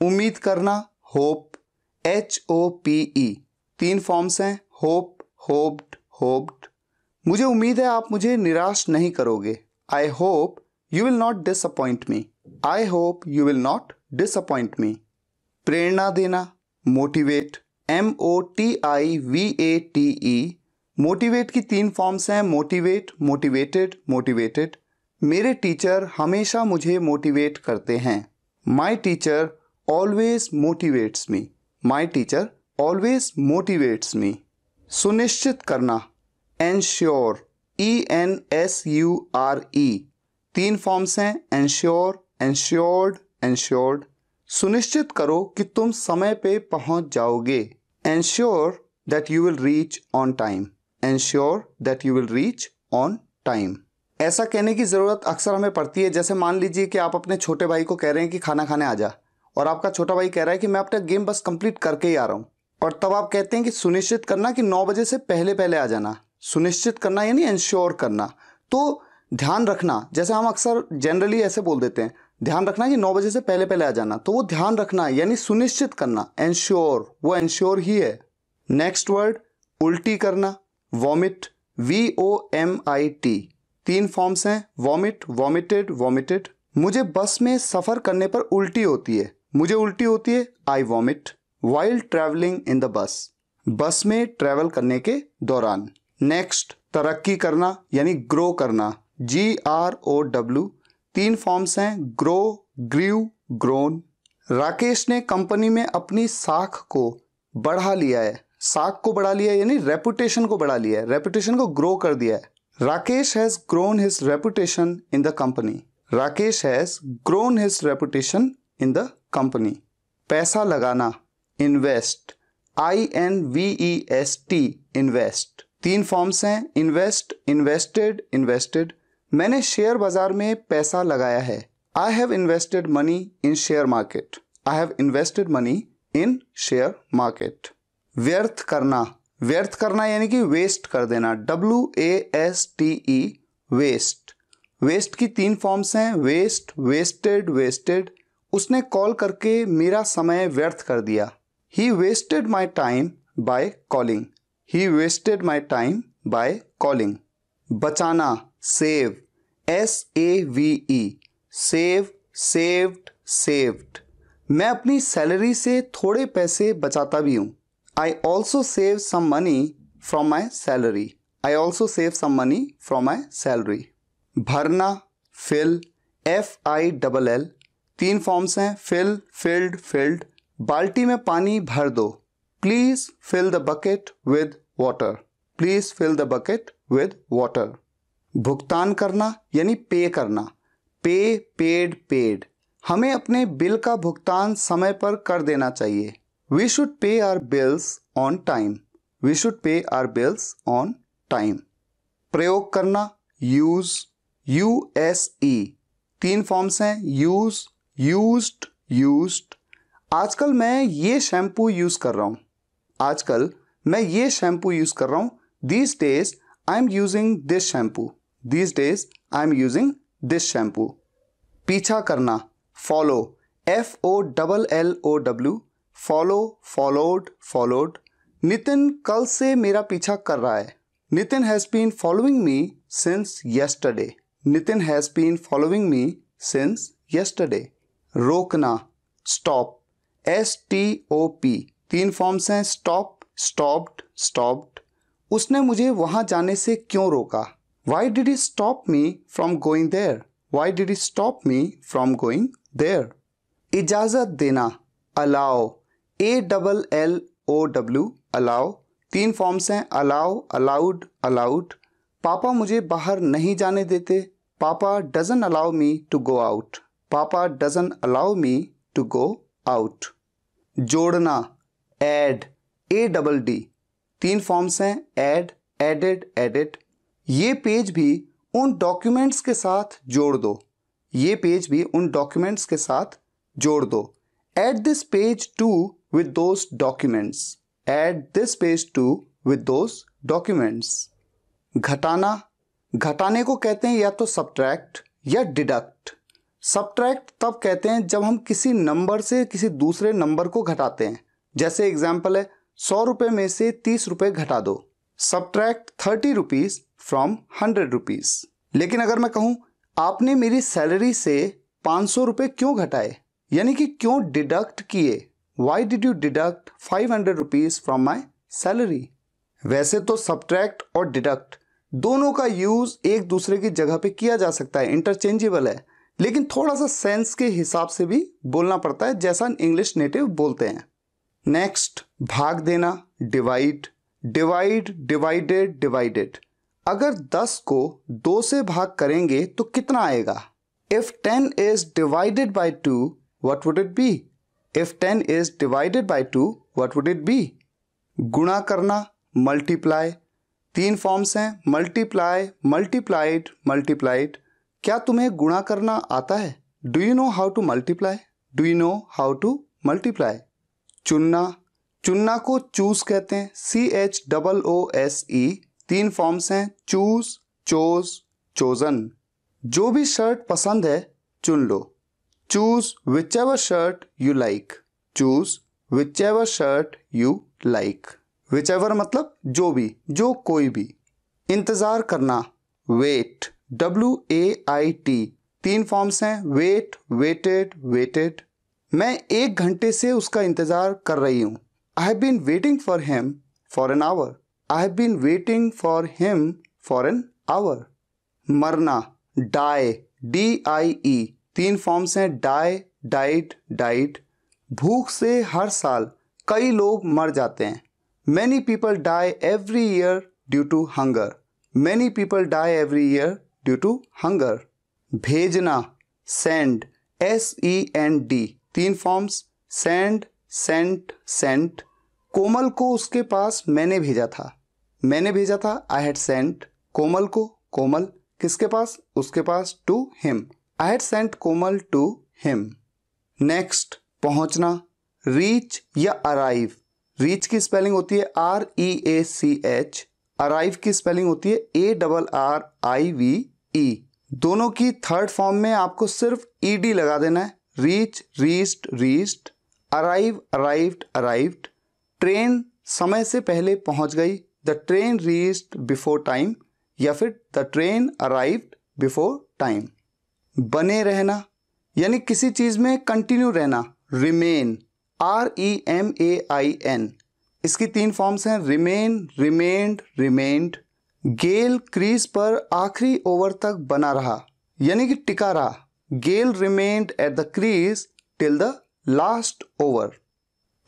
उम्मीद करना hope H O P E तीन फॉर्म्स हैं होप होप्ड होप्ड मुझे उम्मीद है आप मुझे निराश नहीं करोगे। I hope you will not disappoint me I hope you will not disappoint me प्रेरणा देना motivate M O T I V A T E motivate की तीन फॉर्म्स हैं मोटिवेट मोटिवेटेड मोटिवेटेड मेरे टीचर हमेशा मुझे मोटिवेट करते हैं। My teacher always motivates me my teacher always motivates me सुनिश्चित करना। Ensure E N S U R E तीन फॉर्म्स हैं। एनश्योर एनश्योर्ड एनश्योर्ड सुनिश्चित करो कि तुम समय पे पहुँच जाओगे। Ensure that you will reach on time ensure that you will reach on time ऐसा कहने की ज़रूरत अक्सर हमें पड़ती है। जैसे मान लीजिए कि आप अपने छोटे भाई को कह रहे हैं कि खाना खाने आ जा। और आपका छोटा भाई कह रहा है कि मैं अपना गेम बस कंप्लीट करके ही आ रहा हूँ। और तब आप कहते हैं कि सुनिश्चित करना कि नौ बजे से पहले पहले आ जाना। सुनिश्चित करना यानी इंश्योर करना। तो ध्यान रखना, जैसे हम अक्सर जनरली ऐसे बोल देते हैं, ध्यान रखना कि नौ बजे से पहले पहले आ जाना। तो वो ध्यान रखना, यानी सुनिश्चित करना एंश्योर वो एंश्योर ही है। नेक्स्ट वर्ड उल्टी करना vomit V O M I T तीन फॉर्म्स हैं वॉमिट वॉमिटेड वॉमिटेड मुझे बस में सफ़र करने पर उल्टी होती है। मुझे उल्टी होती है I vomit while travelling in the bus bus में ट्रेवल करने के दौरान। नेक्स्ट तरक्की करना, यानी ग्रो करना। जी आर ओ डब्ल्यू तीन फॉर्म्स हैं ग्रो ग्रीव ग्रोन राकेश ने कंपनी में अपनी साख को बढ़ा लिया है। साख को बढ़ा लिया यानी रेपुटेशन को बढ़ा लिया है। रेपुटेशन को ग्रो कर दिया है। Rakesh has grown his reputation in the company Rakesh has grown his reputation in the company. पैसा लगाना invest I N V E S T invest तीन फॉर्म्स हैं इन्वेस्ट इन्वेस्टेड इन्वेस्टेड मैंने शेयर बाज़ार में पैसा लगाया है। I have invested money in share market I have invested money in share market व्यर्थ करना। व्यर्थ करना यानी कि वेस्ट कर देना। W A S T E waste waste की तीन फॉर्म्स हैं वेस्ट वेस्टेड वेस्टेड उसने कॉल करके मेरा समय व्यर्थ कर दिया। He wasted my time by calling he wasted my time by calling बचाना save S A V E save saved saved मैं अपनी सैलरी से थोड़े पैसे बचाता भी हूँ। I also save some money from my salary I also save some money from my salary भरना fill F I double L तीन फॉर्म्स हैं फिल फिल्ड फिल्ड बाल्टी में पानी भर दो। Please fill the bucket with water please fill the bucket with water भुगतान करना, यानी पे करना। पे पेड पेड हमें अपने बिल का भुगतान समय पर कर देना चाहिए। We should pay our bills on time we should pay our bills on time प्रयोग करना यूज़ यू एस ई तीन फॉर्म्स हैं यूज़ यूज्ड यूज्ड आजकल मैं ये शैम्पू यूज़ कर रहा हूँ। आजकल मैं ये शैम्पू यूज़ कर रहा हूँ। These days I am using this shampoo these days I am using this shampoo पीछा करना। Follow F O double L O W follow followed followed Nitin कल से मेरा पीछा कर रहा है। Nitin has been following me since yesterday Nitin has been following me since yesterday रोकना stop S T O P तीन फॉर्म्स हैं स्टॉप स्टॉप्ड स्टॉप्ड उसने मुझे वहाँ जाने से क्यों रोका? Why did he stop me from going there why did he stop me from going there इजाज़त देना allow A double L O W allow तीन फॉर्म्स हैं अलाउ अलाउड अलाउड पापा मुझे बाहर नहीं जाने देते। Papa doesn't allow me to go out papa doesn't allow me to go out जोड़ना एड ए डबल डी तीन फॉर्म्स हैं एड एडेड एडिड ये पेज भी उन डॉक्यूमेंट्स के साथ जोड़ दो. ये पेज भी उन डॉक्यूमेंट्स के साथ जोड़ दो. Add this page to with those documents. Add this page to with those documents. घटाना, घटाने को कहते हैं या तो सब्ट्रैक्ट या डिडक्ट सब्ट्रैक्ट तब कहते हैं जब हम किसी नंबर से किसी दूसरे नंबर को घटाते हैं। जैसे एग्ज़ाम्पल है, सौ रुपए में से तीस रुपए घटा दो। Subtract thirty rupees from hundred rupees लेकिन अगर मैं कहूँ, आपने मेरी सैलरी से पाँच सौ रुपए क्यों घटाए? यानी कि क्यों डिडक्ट किए? Why did you deduct five hundred rupees from my salary वैसे तो सब्ट्रैक्ट और डिडक्ट दोनों का यूज़ एक दूसरे की जगह पे किया जा सकता है। इंटरचेंजेबल है। लेकिन थोड़ा सा सेंस के हिसाब से भी बोलना पड़ता है, जैसा इंग्लिश नेटिव बोलते हैं। नेक्स्ट भाग देना डिवाइड डिवाइड डिवाइडेड डिवाइडेड अगर 10 को दो से भाग करेंगे तो कितना आएगा? If 10 is divided by two what would it be if 10 is divided by two what would it be गुणा करना मल्टीप्लाई तीन फॉर्म्स हैं मल्टीप्लाई मल्टीप्लाइड मल्टीप्लाइड क्या तुम्हें गुणा करना आता है? Do you know how to multiply do you know how to multiply चुनना। चुनना को चूज़ कहते हैं। C H double O S E तीन फॉर्म्स हैं। चूज़ चोज चोजन जो भी शर्ट पसंद है, चुन लो। Choose whichever shirt you like choose whichever shirt you like whichever मतलब जो भी, जो कोई भी। इंतज़ार करना। Wait W A I T तीन फॉर्म्स हैं वेट वेटेड वेटेड मैं एक घंटे से उसका इंतज़ार कर रही हूँ। I have been waiting for him for an hour I have been waiting for him for an hour मरना डाई डी आई ई तीन फॉर्म्स हैं डाई डाइट डाइट भूख से हर साल कई लोग मर जाते हैं। Many people die every year due to hunger many people die every year due to hunger भेजना send S E N D तीन forms send sent sent Komal को उसके पास मैंने भेजा था। मैंने भेजा था आई हैड सेंट कोमल को, कोमल. किसके पास? उसके पास to him I had sent Komal to him next पहुँचना. रीच या अराइव रीच की स्पेलिंग होती है R E A C H arrive की स्पेलिंग होती है A double R I V E दोनों की थर्ड फॉर्म में आपको सिर्फ़ ई डी लगा देना है। Reach reached reached arrive arrived arrived train समय से पहले पहुँच गई। The train reached before time या फिर the train arrived before time बने रहना, यानी किसी चीज़ में कंटिन्यू रहना। Remain R E M A I N इसकी तीन फॉर्म्स हैं। Remain remained remained Gayle crease पर आखिरी ओवर तक बना रहा, यानी कि टिका रहा। Gayle remained at the crease till the last over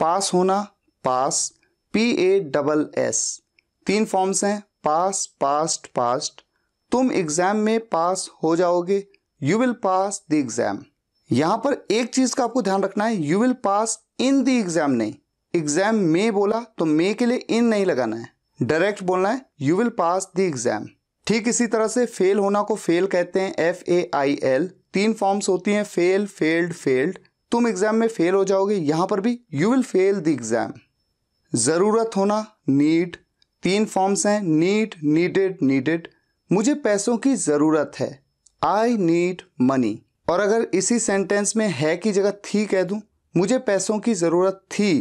pass होना, pass P A double S तीन फॉर्म्स हैं, पास पास्ट पास्ट तुम एग्ज़ाम में पास हो जाओगे। You will pass the exam यहाँ पर एक चीज़ का आपको ध्यान रखना है you will pass in the exam नहीं। एग्ज़ाम में बोला तो मे के लिए इन नहीं लगाना है। डायरेक्ट बोलना है you will pass the exam ठीक इसी तरह से फेल होना को फेल कहते हैं एफ़ ए आई एल तीन फॉर्म्स होती हैं फेल फेल्ड फेल्ड तुम एग्ज़ाम में फेल हो जाओगे, यहाँ पर भी you will fail the exam ज़रूरत होना नीड तीन फॉर्म्स हैं नीड नीडेड नीडेड मुझे पैसों की ज़रूरत है. आई नीड मनी और अगर इसी सेंटेंस में है की जगह थी कह दूँ, मुझे पैसों की ज़रूरत थी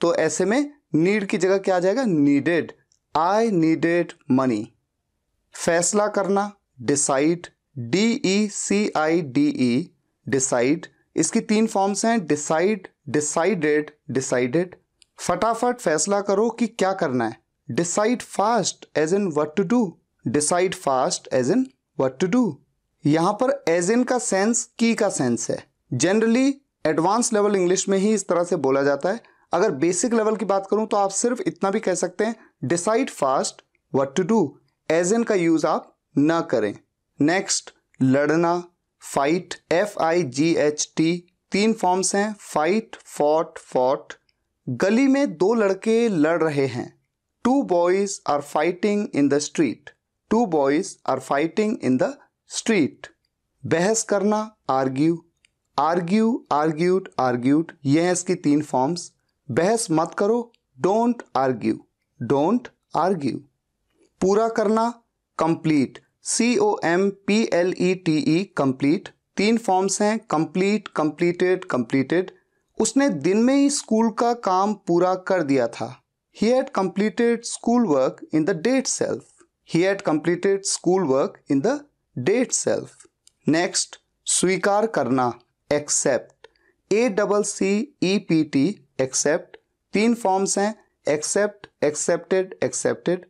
तो ऐसे में नीड की जगह क्या आ जाएगा? नीडेड आई नीडेड मनी फैसला करना decide D E C I D E decide इसकी तीन फॉर्म्स हैं डिसाइड डिसाइडेड डिसाइडेड फटाफट फैसला करो कि क्या करना है। Decide fast as in what to do decide fast as in what to do यहाँ पर एज इन का सेंस की का सेंस है। जनरली एडवांस लेवल इंग्लिश में ही इस तरह से बोला जाता है। अगर बेसिक लेवल की बात करूँ तो आप सिर्फ़ इतना भी कह सकते हैं decide fast what to do as in का यूज़ आप ना करें. नेक्स्ट लड़ना. Fight F I G H T तीन फॉर्म्स हैं. फाइट फॉट फॉट गली में दो लड़के लड़ रहे हैं. Two boys are fighting in the street two boys are fighting in the street बहस करना. आर्ग्यू आर्ग्यू आर्ग्यूड आर्ग्यूड ये हैं इसकी तीन फॉर्म्स बहस मत करो. डोंट आर्ग्यू डोंट आर्ग्यू पूरा करना complete C O M P L E T E complete तीन फॉर्म्स हैं कंप्लीट कंप्लीटेड कंप्लीटेड उसने दिन में ही स्कूल का काम पूरा कर दिया था. He had completed school work in the day itself he had completed school work in the day itself next स्वीकार करना. Accept A double C E P T accept तीन फॉर्म्स हैं एक्सेप्ट एक्सेप्टेड एक्सेप्टेड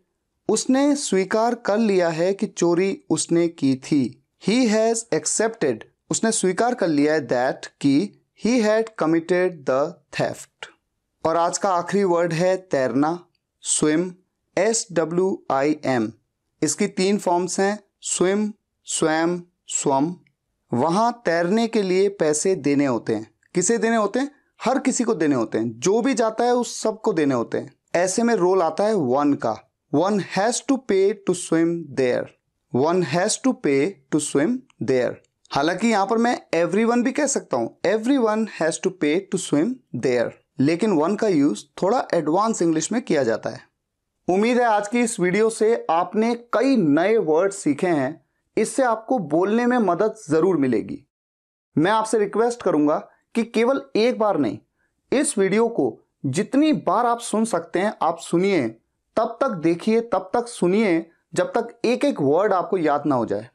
उसने स्वीकार कर लिया है कि चोरी उसने की थी। ही हैज़ एक्सेप्टेड उसने स्वीकार कर लिया है दैट कि he had committed the theft और आज का आखिरी वर्ड है तैरना swim S W I M इसकी तीन फॉर्म्स हैं स्विम स्वयं स्वम वहाँ तैरने के लिए पैसे देने होते हैं। किसे देने होते हैं? हर किसी को देने होते हैं। जो भी जाता है, उस सबको देने होते हैं। ऐसे में रोल आता है वन का। One has to pay to swim there. One has to pay to swim there. हालाँकि यहाँ पर मैं एवरी वन भी कह सकता हूँ। Everyone has to pay to swim there. लेकिन वन का यूज़ थोड़ा एडवांस इंग्लिश में किया जाता है। उम्मीद है आज की इस वीडियो से आपने कई नए वर्ड सीखे हैं। इससे आपको बोलने में मदद ज़रूर मिलेगी। मैं आपसे रिक्वेस्ट करूँगा कि केवल एक बार नहीं, इस वीडियो को जितनी बार आप सुन सकते हैं, आप सुनिए, तब तक देखिए, तब तक सुनिए, जब तक एक एक वर्ड आपको याद ना हो जाए।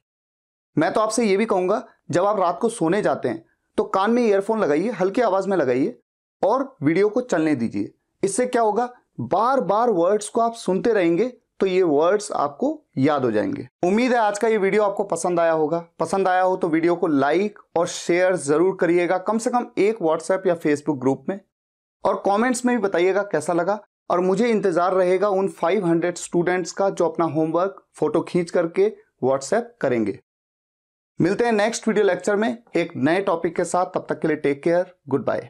मैं तो आपसे यह भी कहूँगा, जब आप रात को सोने जाते हैं तो कान में ईयरफोन लगाइए, हल्की आवाज़ में लगाइए और वीडियो को चलने दीजिए। इससे क्या होगा बार बार वर्ड्स को आप सुनते रहेंगे तो ये वर्ड्स आपको याद हो जाएँगे। उम्मीद है आज का ये वीडियो आपको पसंद आया होगा। पसंद आया हो तो वीडियो को लाइक और शेयर ज़रूर करिएगा। कम से कम एक व्हाट्सएप या फेसबुक ग्रुप में। और कमेंट्स में भी बताइएगा कैसा लगा। और मुझे इंतज़ार रहेगा उन 500 स्टूडेंट्स का जो अपना होमवर्क फ़ोटो खींच करके व्हाट्सएप करेंगे। मिलते हैं नेक्स्ट वीडियो लेक्चर में। एक नए टॉपिक के साथ। तब तक के लिए टेक केयर गुड बाय